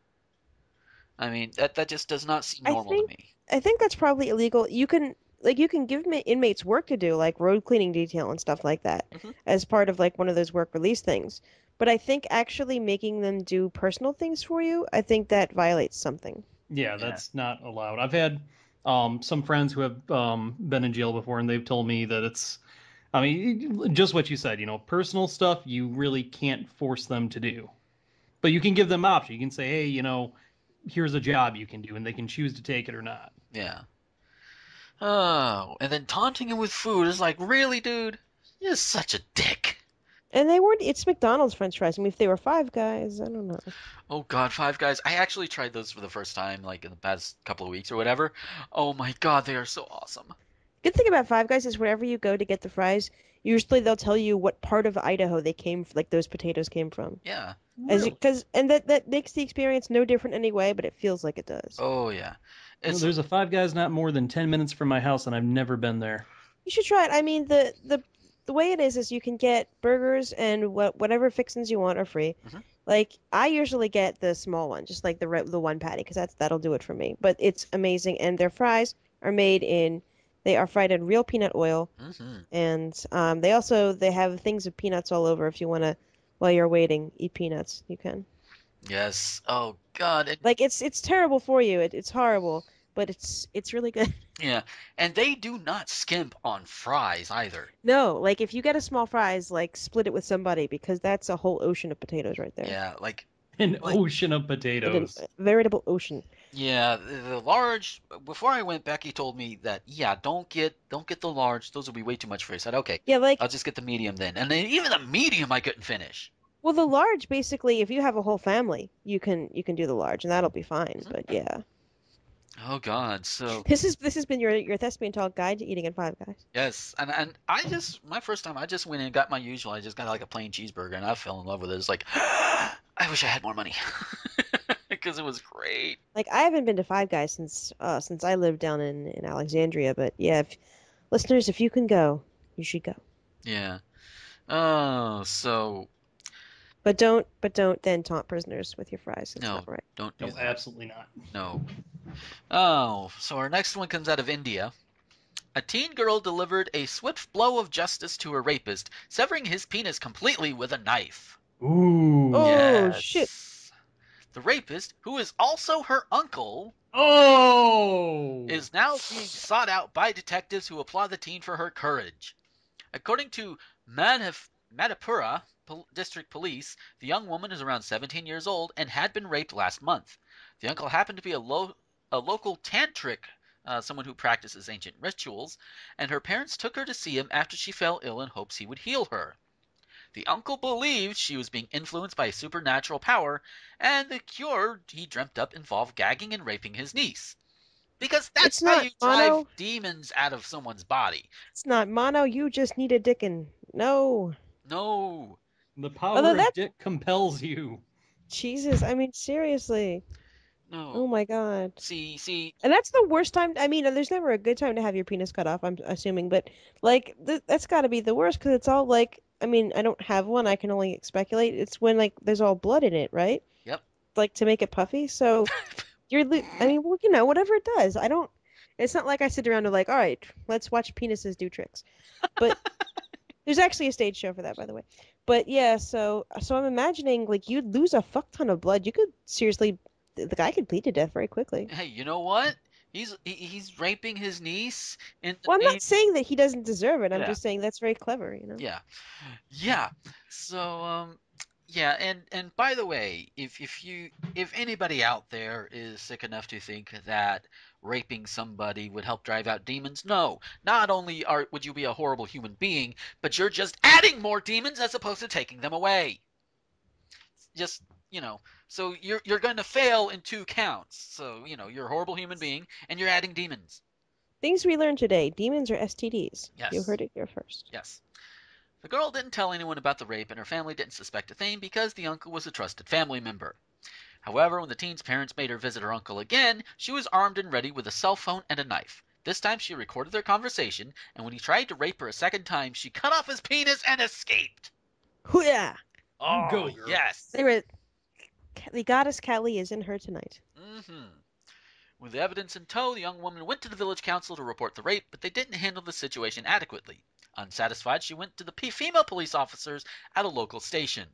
I mean, that that just does not seem normal think- to me. I think that's probably illegal. You can like you can give inmates work to do, like road cleaning detail and stuff like that, Mhm. as part of like one of those work release things. But I think actually making them do personal things for you, I think that violates something. Yeah, that's not allowed. I've had um, some friends who have um, been in jail before, and they've told me that it's, I mean, just what you said. You know, personal stuff you really can't force them to do, but you can give them option. You can say, hey, you know, here's a job you can do, and they can choose to take it or not. Yeah. Oh, and then taunting him with food is like, really, dude? You're such a dick. And they weren't. It's McDonald's French fries. I mean, if they were Five Guys, I don't know. Oh God, Five Guys. I actually tried those for the first time, like in the past couple of weeks or whatever. Oh my God, they are so awesome. Good thing about Five Guys is wherever you go to get the fries, usually they'll tell you what part of Idaho they came, like those potatoes came from. Yeah. As because and that that makes the experience no different anyway, but it feels like it does. Oh yeah. Well, It's there's a Five Guys not more than ten minutes from my house, and I've never been there. You should try it. I mean, the the the way it is is you can get burgers and what whatever fixins you want are free. Mhm. Like I usually get the small one, just like the the one patty, because that's that'll do it for me. But it's amazing, and their fries are made in they are fried in real peanut oil, hmm and um, they also they have things of peanuts all over. If you want to, while you're waiting, eat peanuts, you can. Yes. Oh God. And, Like it's it's terrible for you. It, it's horrible, but it's it's really good. yeah. And they do not skimp on fries either. No, like if you get a small fries, like split it with somebody because that's a whole ocean of potatoes right there. Yeah. Like An Like- ocean of Like a potatoes. veritable ocean. Yeah, the, large. Before I went, Becky told me that yeah, don't get don't get the large. Those will be way too much for you. I said okay. Yeah, like I'll just get the medium then. And then even the medium I couldn't finish. well, the large basically, if you have a whole family, you can you can do the large, and that'll be fine. But yeah, Oh God. So this is this has been your your thespian talk guide to eating at Five Guys. yes, and and I just my first time I just went in and got my usual. I just got like a plain cheeseburger and I fell in love with it. It's like I wish I had more money because it was great. Like I haven't been to Five Guys since uh since I lived down in in Alexandria. But yeah, if, listeners, if you can go, you should go. Yeah. Oh, so But don't but don't then taunt prisoners with your fries. It's No. not right. don't do No, that. absolutely not. No. Oh, so our next one comes out of India. A teen girl delivered a swift blow of justice to a rapist, severing his penis completely with a knife. Ooh. Oh, Yes. shit. The rapist, who is also her uncle, Oh! is now being sought out by detectives who applaud the teen for her courage. According to Madhaf- Madhapura Pol- District Police, the young woman is around 17 years old and had been raped last month. The uncle happened to be a, lo- a local tantric, uh, someone who practices ancient rituals, and her parents took her to see him after she fell ill in hopes he would heal her. The uncle believed she was being influenced by a supernatural power, and the cure he dreamt up involved gagging and raping his niece. Because that's It's how not you drive mono. demons out of someone's body. It's not mono. You just need a dickin. No. No. the power Although of that- dick compels you. Jesus. I mean, seriously. No. Oh my god. See, see, And that's the worst time. I mean, there's never a good time to have your penis cut off. I'm assuming, but like th- that's got to be the worst because it's all like. I mean, I don't have one. I can only speculate. It's when like there's all blood in it, right? Yep. Like to make it puffy. So you're. I mean, well, you know, whatever it does. I don't. It's not like I sit around and like, all right, let's watch penises do tricks. But there's actually a stage show for that, by the way. But yeah, so so I'm imagining like you'd lose a fuck ton of blood. You could seriously, the the guy could bleed to death very quickly. hey, you know what? He's he, he's raping his niece the Well, I'm not saying that he doesn't deserve it. I'm Yeah. just saying that's very clever, you know. Yeah, yeah. So um, yeah, and and by the way, if if you if anybody out there is sick enough to think that raping somebody would help drive out demons, no. Not only are would you be a horrible human being, but you're just adding more demons as opposed to taking them away. Just you know, so you're you're going to fail in two counts. So you know, you're a horrible human being, and you're adding demons. Things we learned today: demons are STDs. You heard it here first. Yes. The girl didn't tell anyone about the rape, and her family didn't suspect a thing because the uncle was a trusted family member. However, when the teen's parents made her visit her uncle again, she was armed and ready with a cell phone and a knife. This time she recorded their conversation, and when he tried to rape her a second time, she cut off his penis and escaped. Hooyah! Oh, go, yes. They were. The goddess Kali is in her tonight. hmm With the evidence in tow, the young woman went to the village council to report the rape, but they didn't handle the situation adequately. Unsatisfied, she went to the female police officers at a local station.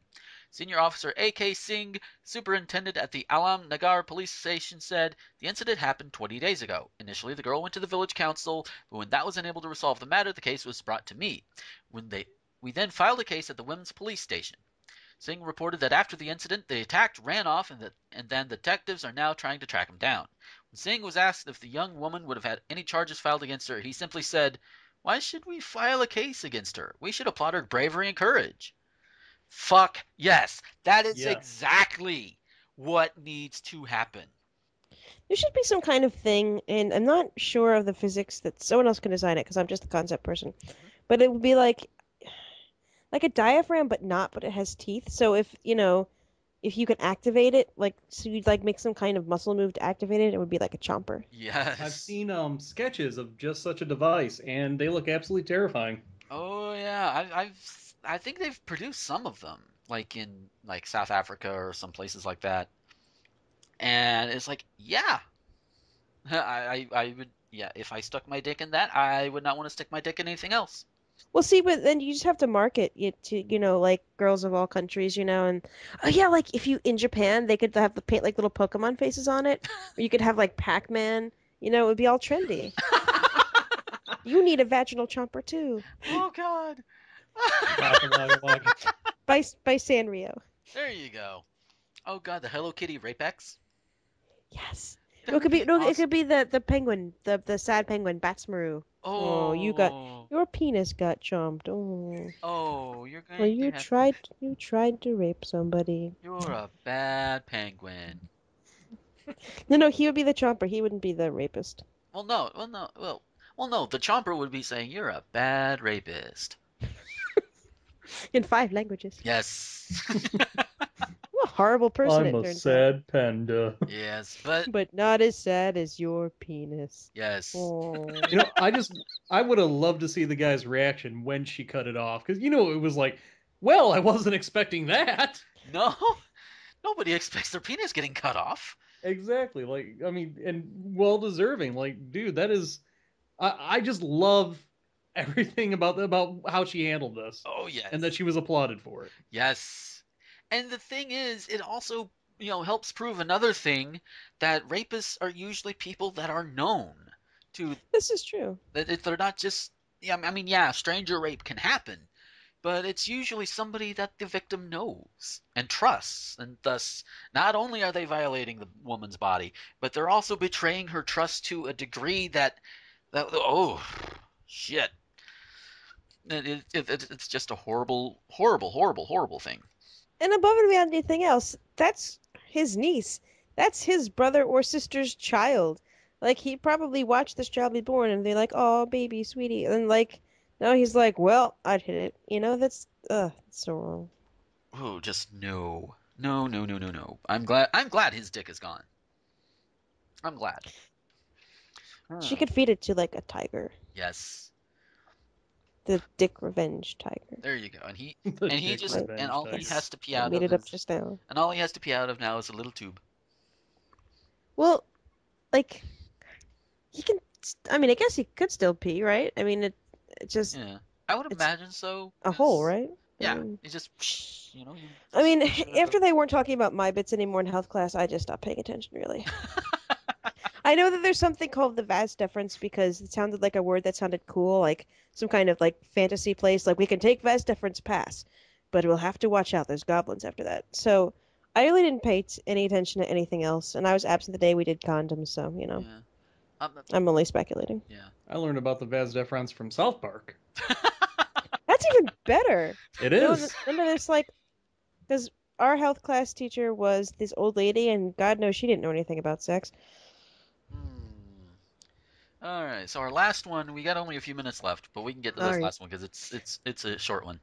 Senior Officer A.K. Singh, superintendent at the Alam Nagar police station, said the incident happened 20 days ago. Initially, the girl went to the village council, but when that was unable to resolve the matter, the case was brought to me. When they, we then filed a case at the women's police station. Singh reported that after the incident, the attacked ran off, and that and then detectives are now trying to track him down. When Singh was asked if the young woman would have had any charges filed against her, he simply said, "Why should we file a case against her? We should applaud her bravery and courage." Fuck yes, that is Yeah. exactly what needs to happen. There should be some kind of thing, and I'm not sure of the physics that someone else can design it because I'm just a concept person. Mm-hmm. But it would be like, like a diaphragm, but not, but it has teeth. So if you know, if you can activate it, like so you'd like make some kind of muscle move to activate it, it would be like a chomper. Yes. I've seen um sketches of just such a device, and they look absolutely terrifying. Oh yeah, I, I've I think they've produced some of them, like in like South Africa or some places like that. And it's like, yeah, I, I I would yeah, if I stuck my dick in that, I would not want to stick my dick in anything else. Well, see, but then you just have to market it to, you know, like girls of all countries, you know, and oh yeah, like if you in Japan, they could have the paint like little Pokemon faces on it, or you could have like Pac-Man, you know, it would be all trendy. You need a vaginal chomper too, oh God. By by Sanrio. there you go. Oh God, the Hello Kitty Rapex. Yes. No, it could be no, it could be the the penguin, the the sad penguin, Badtz-Maru. Oh, you got- oh. Your penis got chomped. Oh, Oh, you're going well, you tried you tried to rape somebody. You're a bad penguin. No, no, he would be the chomper. He wouldn't be the rapist. Well, no, well, no, well, well, no. The chomper would be saying you're a bad rapist. In five languages. Yes. What a horrible person I'm it a turns out. sad panda. yes, but But not as sad as your penis. yes. Oh. You know, I just I would have loved to see the guy's reaction when she cut it off, because you know it was like, well, I wasn't expecting that. No, nobody expects their penis getting cut off. Exactly. Like, I mean, and well deserving. Like, dude, that is, I, I just love everything about the, about how she handled this, Oh yes. and that she was applauded for it. Yes. And the thing is, it also you know helps prove another thing that rapists are usually people that are known to This is true. that if they're not just yeah I mean yeah stranger rape can happen but it's usually somebody that the victim knows and trusts and thus not only are they violating the woman's body but they're also betraying her trust to a degree that that oh shit it, it, it, it's just a horrible horrible horrible horrible thing And above and beyond anything else, that's his niece. That's his brother or sister's child. Like he probably watched this child be born and they're like, "Oh, baby, sweetie," and like now he's like, "Well, I'd hit it." You know, that's ugh, that's so wrong. oh just no no no no no no i'm glad i'm glad his dick is gone i'm glad She could feed it to like a tiger, yes the Dick Revenge tiger. there you go and he and he Dick just Revenge and all he has to pee I out made of it up is- just now. and all he has to pee out of now is a little tube Well, like he can. I mean, I guess he could still pee, right? I mean, it, it just yeah i would imagine so a hole, 'cause- right? I yeah mean- it's just you know you I mean, after they weren't talking about my bits anymore in health class, I just stopped paying attention, really. I know that there's something called the vas deferens because it sounded like a word that sounded cool, like some kind of like fantasy place. Like we can take vas deferens pass, but we'll have to watch out. There's goblins after that. So I really didn't pay t- any attention to anything else, and I was absent the day we did condoms. So you know, yeah um, I'm only speculating. yeah I learned about the vas deferens from South Park. That's even better. It No, is. th- none of this like, because our health class teacher was this old lady, and God knows she didn't know anything about sex. All right, so our last one, we got only a few minutes left, but we can get to this Alright. last one because it's it's it's a short one.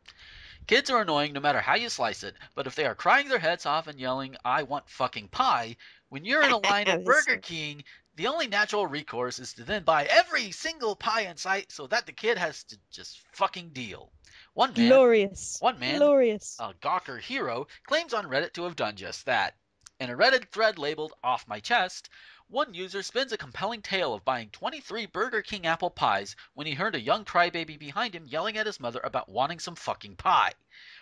Kids are annoying no matter how you slice it, but if they are crying their heads off and yelling, "I want fucking pie," when you're in a line at Burger King, the only natural recourse is to then buy every single pie in sight so that the kid has to just fucking deal. One man, Glorious. one man, Glorious. a Gawker hero claims on Reddit to have done just that. In a Reddit thread labeled Off My Chest, one user spins a compelling tale of buying 23 Burger King apple pies when he heard a young crybaby behind him yelling at his mother about wanting some fucking pie.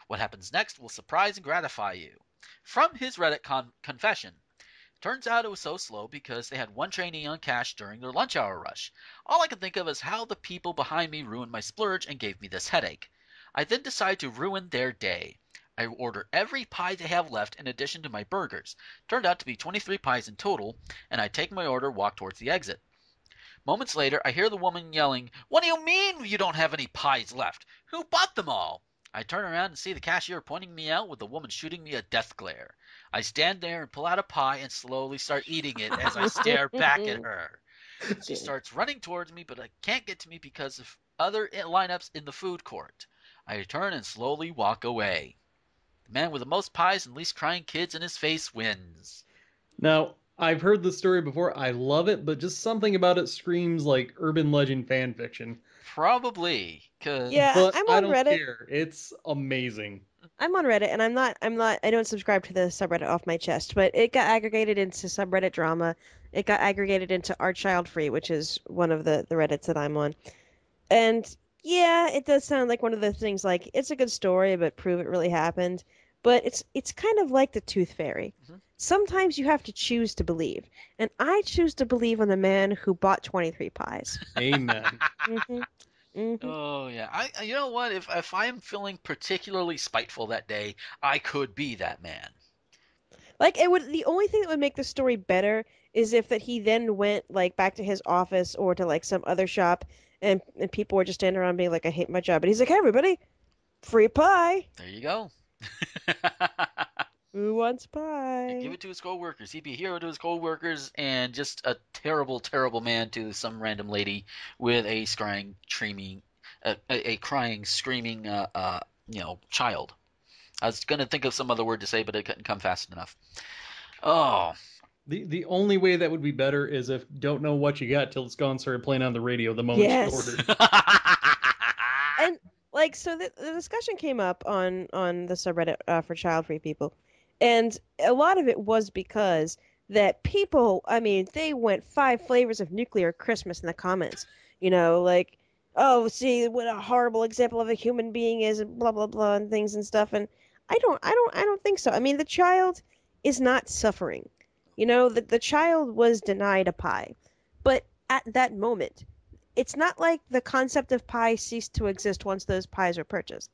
What happens next will surprise and gratify you. From his Reddit con- confession. Turns out it was so slow because they had one trainee on cash during their lunch hour rush. All I can think of is how the people behind me ruined my splurge and gave me this headache. I then decide to ruin their day. I order every pie they have left in addition to my burgers. Turned out to be 23 pies in total, and I take my order, walk towards the exit. Moments later, I hear the woman yelling, What do you mean you don't have any pies left? Who bought them all? I turn around and see the cashier pointing me out with the woman shooting me a death glare. I stand there and pull out a pie and slowly start eating it as I stare back at her. She starts running towards me, but I can't get to me because of other eh, lineups in the food court. I turn and slowly walk away. The man with the most pies and least crying kids in his face wins. Now, I've heard this story before. I love it, but just something about it screams like urban legend fan fiction. Probably, cause Yeah, But I'm I on don't Reddit. care. It's amazing. I'm on Reddit, and I'm not. I'm not. I don't subscribe to the subreddit off my chest, but it got aggregated into subreddit drama. It got aggregated into Our Child Free, which is one of the the Reddits that I'm on. And yeah, it does sound like one of the things. Like it's a good story, but prove it really happened. But it's it's kind of like the Tooth Fairy. Mhm. Sometimes you have to choose to believe, and I choose to believe on the man who bought 23 pies. Amen. hmm hmm Oh yeah, I I- you know what? If if I am feeling particularly spiteful that day, I could be that man. Like it would the only thing that would make the story better is if that he then went like back to his office or to like some other shop and and people were just standing around being like, I hate my job. But he's like, Hey everybody, free pie. There you go. Who wants pie? Give it to his co-workers. He'd be a hero to his co-workers and just a terrible, terrible man to some random lady with a crying, screaming, a, a, a crying, screaming, uh, uh, you know, child. I was gonna think of some other word to say, but it couldn't come fast enough. Oh, the the only way that would be better is if don't know what you got till it's gone started playing on the radio the moment Yes. you ordered. And like so the, the discussion came up on on the subreddit uh, for child free people and a lot of it was because that people i mean they went five flavors of nuclear christmas in the comments you know like oh see what a horrible example of a human being is and blah blah blah and things and stuff and i don't i don't i don't think so i mean the child is not suffering. You know, the, the child was denied a pie. But at that moment, it's not like the concept of pie ceased to exist once those pies were purchased.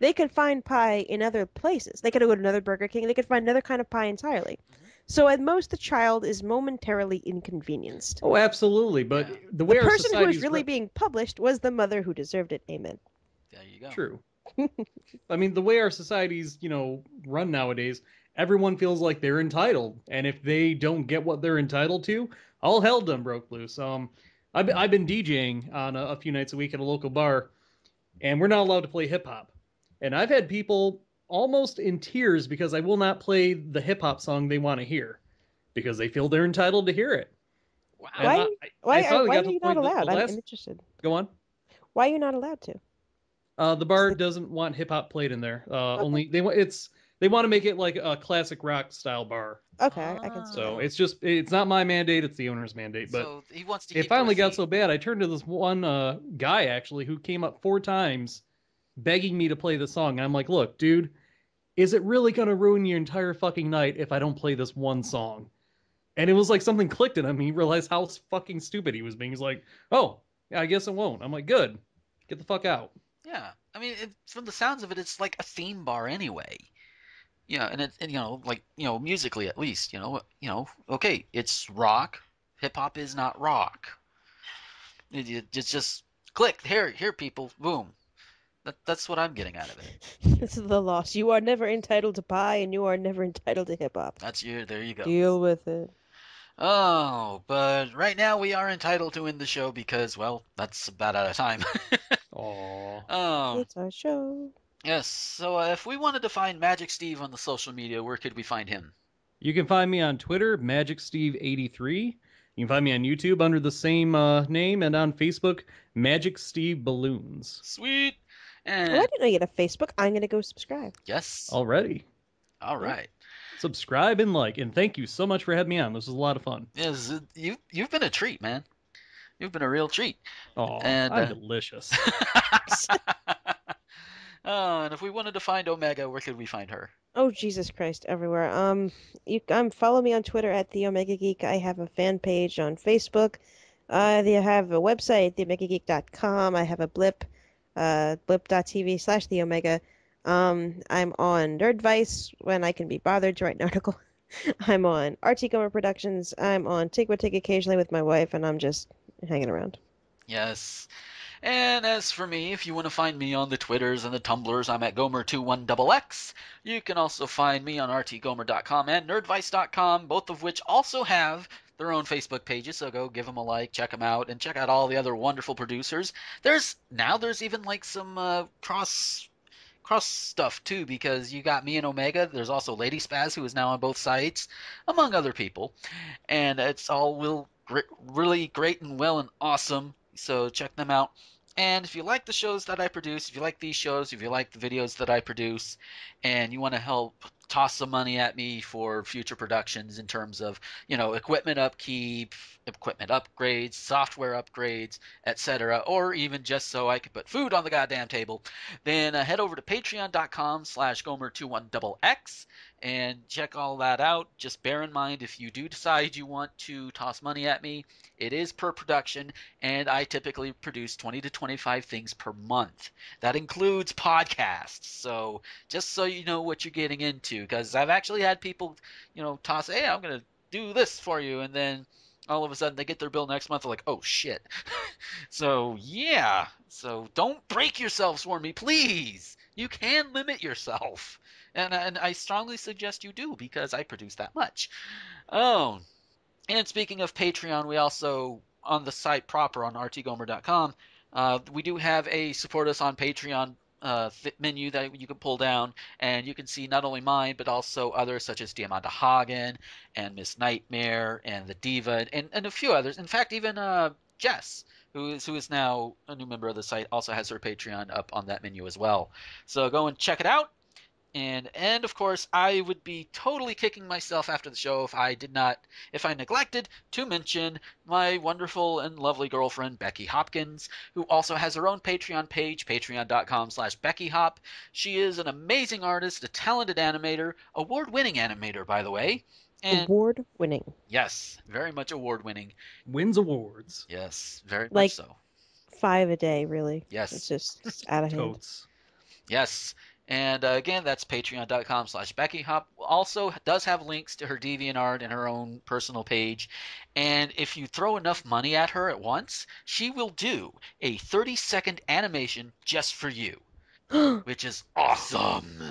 They could find pie in other places. They could go to another Burger King. They could find another kind of pie entirely. Mm-hmm. So at most, the child is momentarily inconvenienced. Oh, absolutely. But Yeah. the way the person who was really being published was the mother who deserved it. Amen. There you go. True. I mean, the way our societies, you know, run nowadays, everyone feels like they're entitled, and if they don't get what they're entitled to, all hell done broke loose. Um, I've been, I've been DJing on a, a few nights a week at a local bar, and we're not allowed to play hip hop, and I've had people almost in tears because I will not play the hip hop song they want to hear, because they feel they're entitled to hear it. Wow. Why- I- I Why, are, why are you not point that the allowed? I'm, last- I'm interested. Go on. Why are you not allowed to? Uh, the bar doesn't want hip hop played in there. Uh, only they want it's they want to make it like a classic rock style bar. Okay, I- I can see. So it's just it's not my mandate, it's the owner's mandate. But so he wants to. it finally their got so bad, I turned to this one uh, guy actually who came up four times, begging me to play the song. And I'm like, look, dude, is it really gonna ruin your entire fucking night if I don't play this one song? And it was like something clicked in him. He realized how fucking stupid he was being. He's like, oh, yeah, I guess it won't. I'm like, good, get the fuck out. Yeah, I mean, it, from the sounds of it, it's like a theme bar anyway. Yeah, and it, and, you know, like you know, musically at least, you know, uh, you know, okay, it's rock. Hip hop is not rock. It, it- it's just click here, here, people, boom. That, that's what I'm getting out of it. This is the loss. You are never entitled to pie, and you are never entitled to hip hop. That's you. There you go. Deal with it. Oh, but right now we are entitled to end the show because, well, that's about out of time. Aww. oh, um, It's our show. Yes. So uh, if we wanted to find Magic Steve on the social media, where could we find him? You can find me on Twitter, Magic Steve 83 You can find me on YouTube under the same uh, name, and on Facebook, Magic Steve Balloons. Sweet. Oh, I didn't know you had a Facebook. I'm gonna go subscribe. yes. Already, All right. subscribe and like, and thank you so much for having me on. This was a lot of fun. Yes, you you've been a treat, man. You've been a real treat. Oh, And, I'm uh, delicious. oh, and if we wanted to find Omega, where could we find her? Oh Jesus Christ! Everywhere. Um, you um follow me on Twitter at the Omega Geek. I have a fan page on Facebook. Uh, I have a website, theomegageek.com. I have a blip, uh, blip.tv slash the Omega. Um, I'm on Nerdvice when I can be bothered to write an article. I'm on RT Gomer Productions. I'm on Tigwatig occasionally with my wife, and I'm just hanging around. Yes. And as for me, if you want to find me on the Twitters and the Tumblrs, I'm at Gomer21XX. You can also find me on rtgomer.com and nerdvice.com, both of which also have their own Facebook pages, so go give them a like, check them out, and check out all the other wonderful producers. There's now there's even like some uh, cross cross stuff too because you got me and Omega. There's also Lady Spaz who is now on both sites, among other people, and it's all will really great and well and awesome. So check them out. And if you like the shows that I produce, if you like these shows, if you like the videos that I produce, and you want to help toss some money at me for future productions in terms of, you know, equipment upkeep, equipment upgrades, software upgrades, etc., or even just so I can put food on the goddamn table, then uh, head over to patreon.com slash gomer21xx and check all that out. Just bear in mind if you do decide you want to toss money at me, it is per production, and I typically produce 20 to 25 things per month. That includes podcasts. So just so you know what you're getting into, because I've actually had people, you know, toss, hey, I'm to do this for you, and then all of a sudden they get their bill next month, they're like, oh shit. so yeah, so don't break yourselves for me, please. You can limit yourself. And, and I strongly suggest you do because I produce that much. Oh, and speaking of Patreon, we also, on the site proper on rtgomer.com, uh, we do have a support us on Patreon uh, menu that you can pull down, and you can see not only mine, but also others such as Diamanda Hagan and Miss Nightmare and the Diva and, and a few others. In fact, even uh, Jess, who is who is now a new member of the site, also has her Patreon up on that menu as well. So go and check it out. And and of course, I would be totally kicking myself after the show if I did not, if I neglected to mention my wonderful and lovely girlfriend Becky Hopkins, who also has her own Patreon page, patreon.com/slash Becky Hop. She is an amazing artist, a talented animator, award-winning animator, by the way. And Award winning. yes, very much award-winning. Wins awards. Yes, very Like- much so. Five a day, really. Yes. It's just out of hand. Totes. Yes. And uh, again, that's patreon.com slash Becky Hop. Also does have links to her DeviantArt and her own personal page. And if you throw enough money at her at once, she will do a 30 second animation just for you, which is awesome.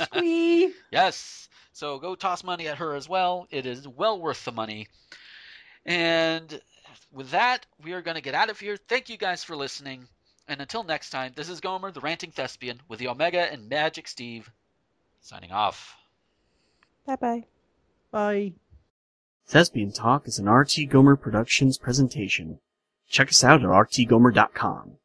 Squee. Yes. So go toss money at her as well. It is well worth the money. And with that, we are going to get out of here. Thank you guys for listening. And until next time, this is Gomer, the ranting thespian, with the Omega and Magic Steve, signing off. Bye bye. Bye. Thespian Talk is an RT Gomer Productions presentation. Check us out at rtgomer.com.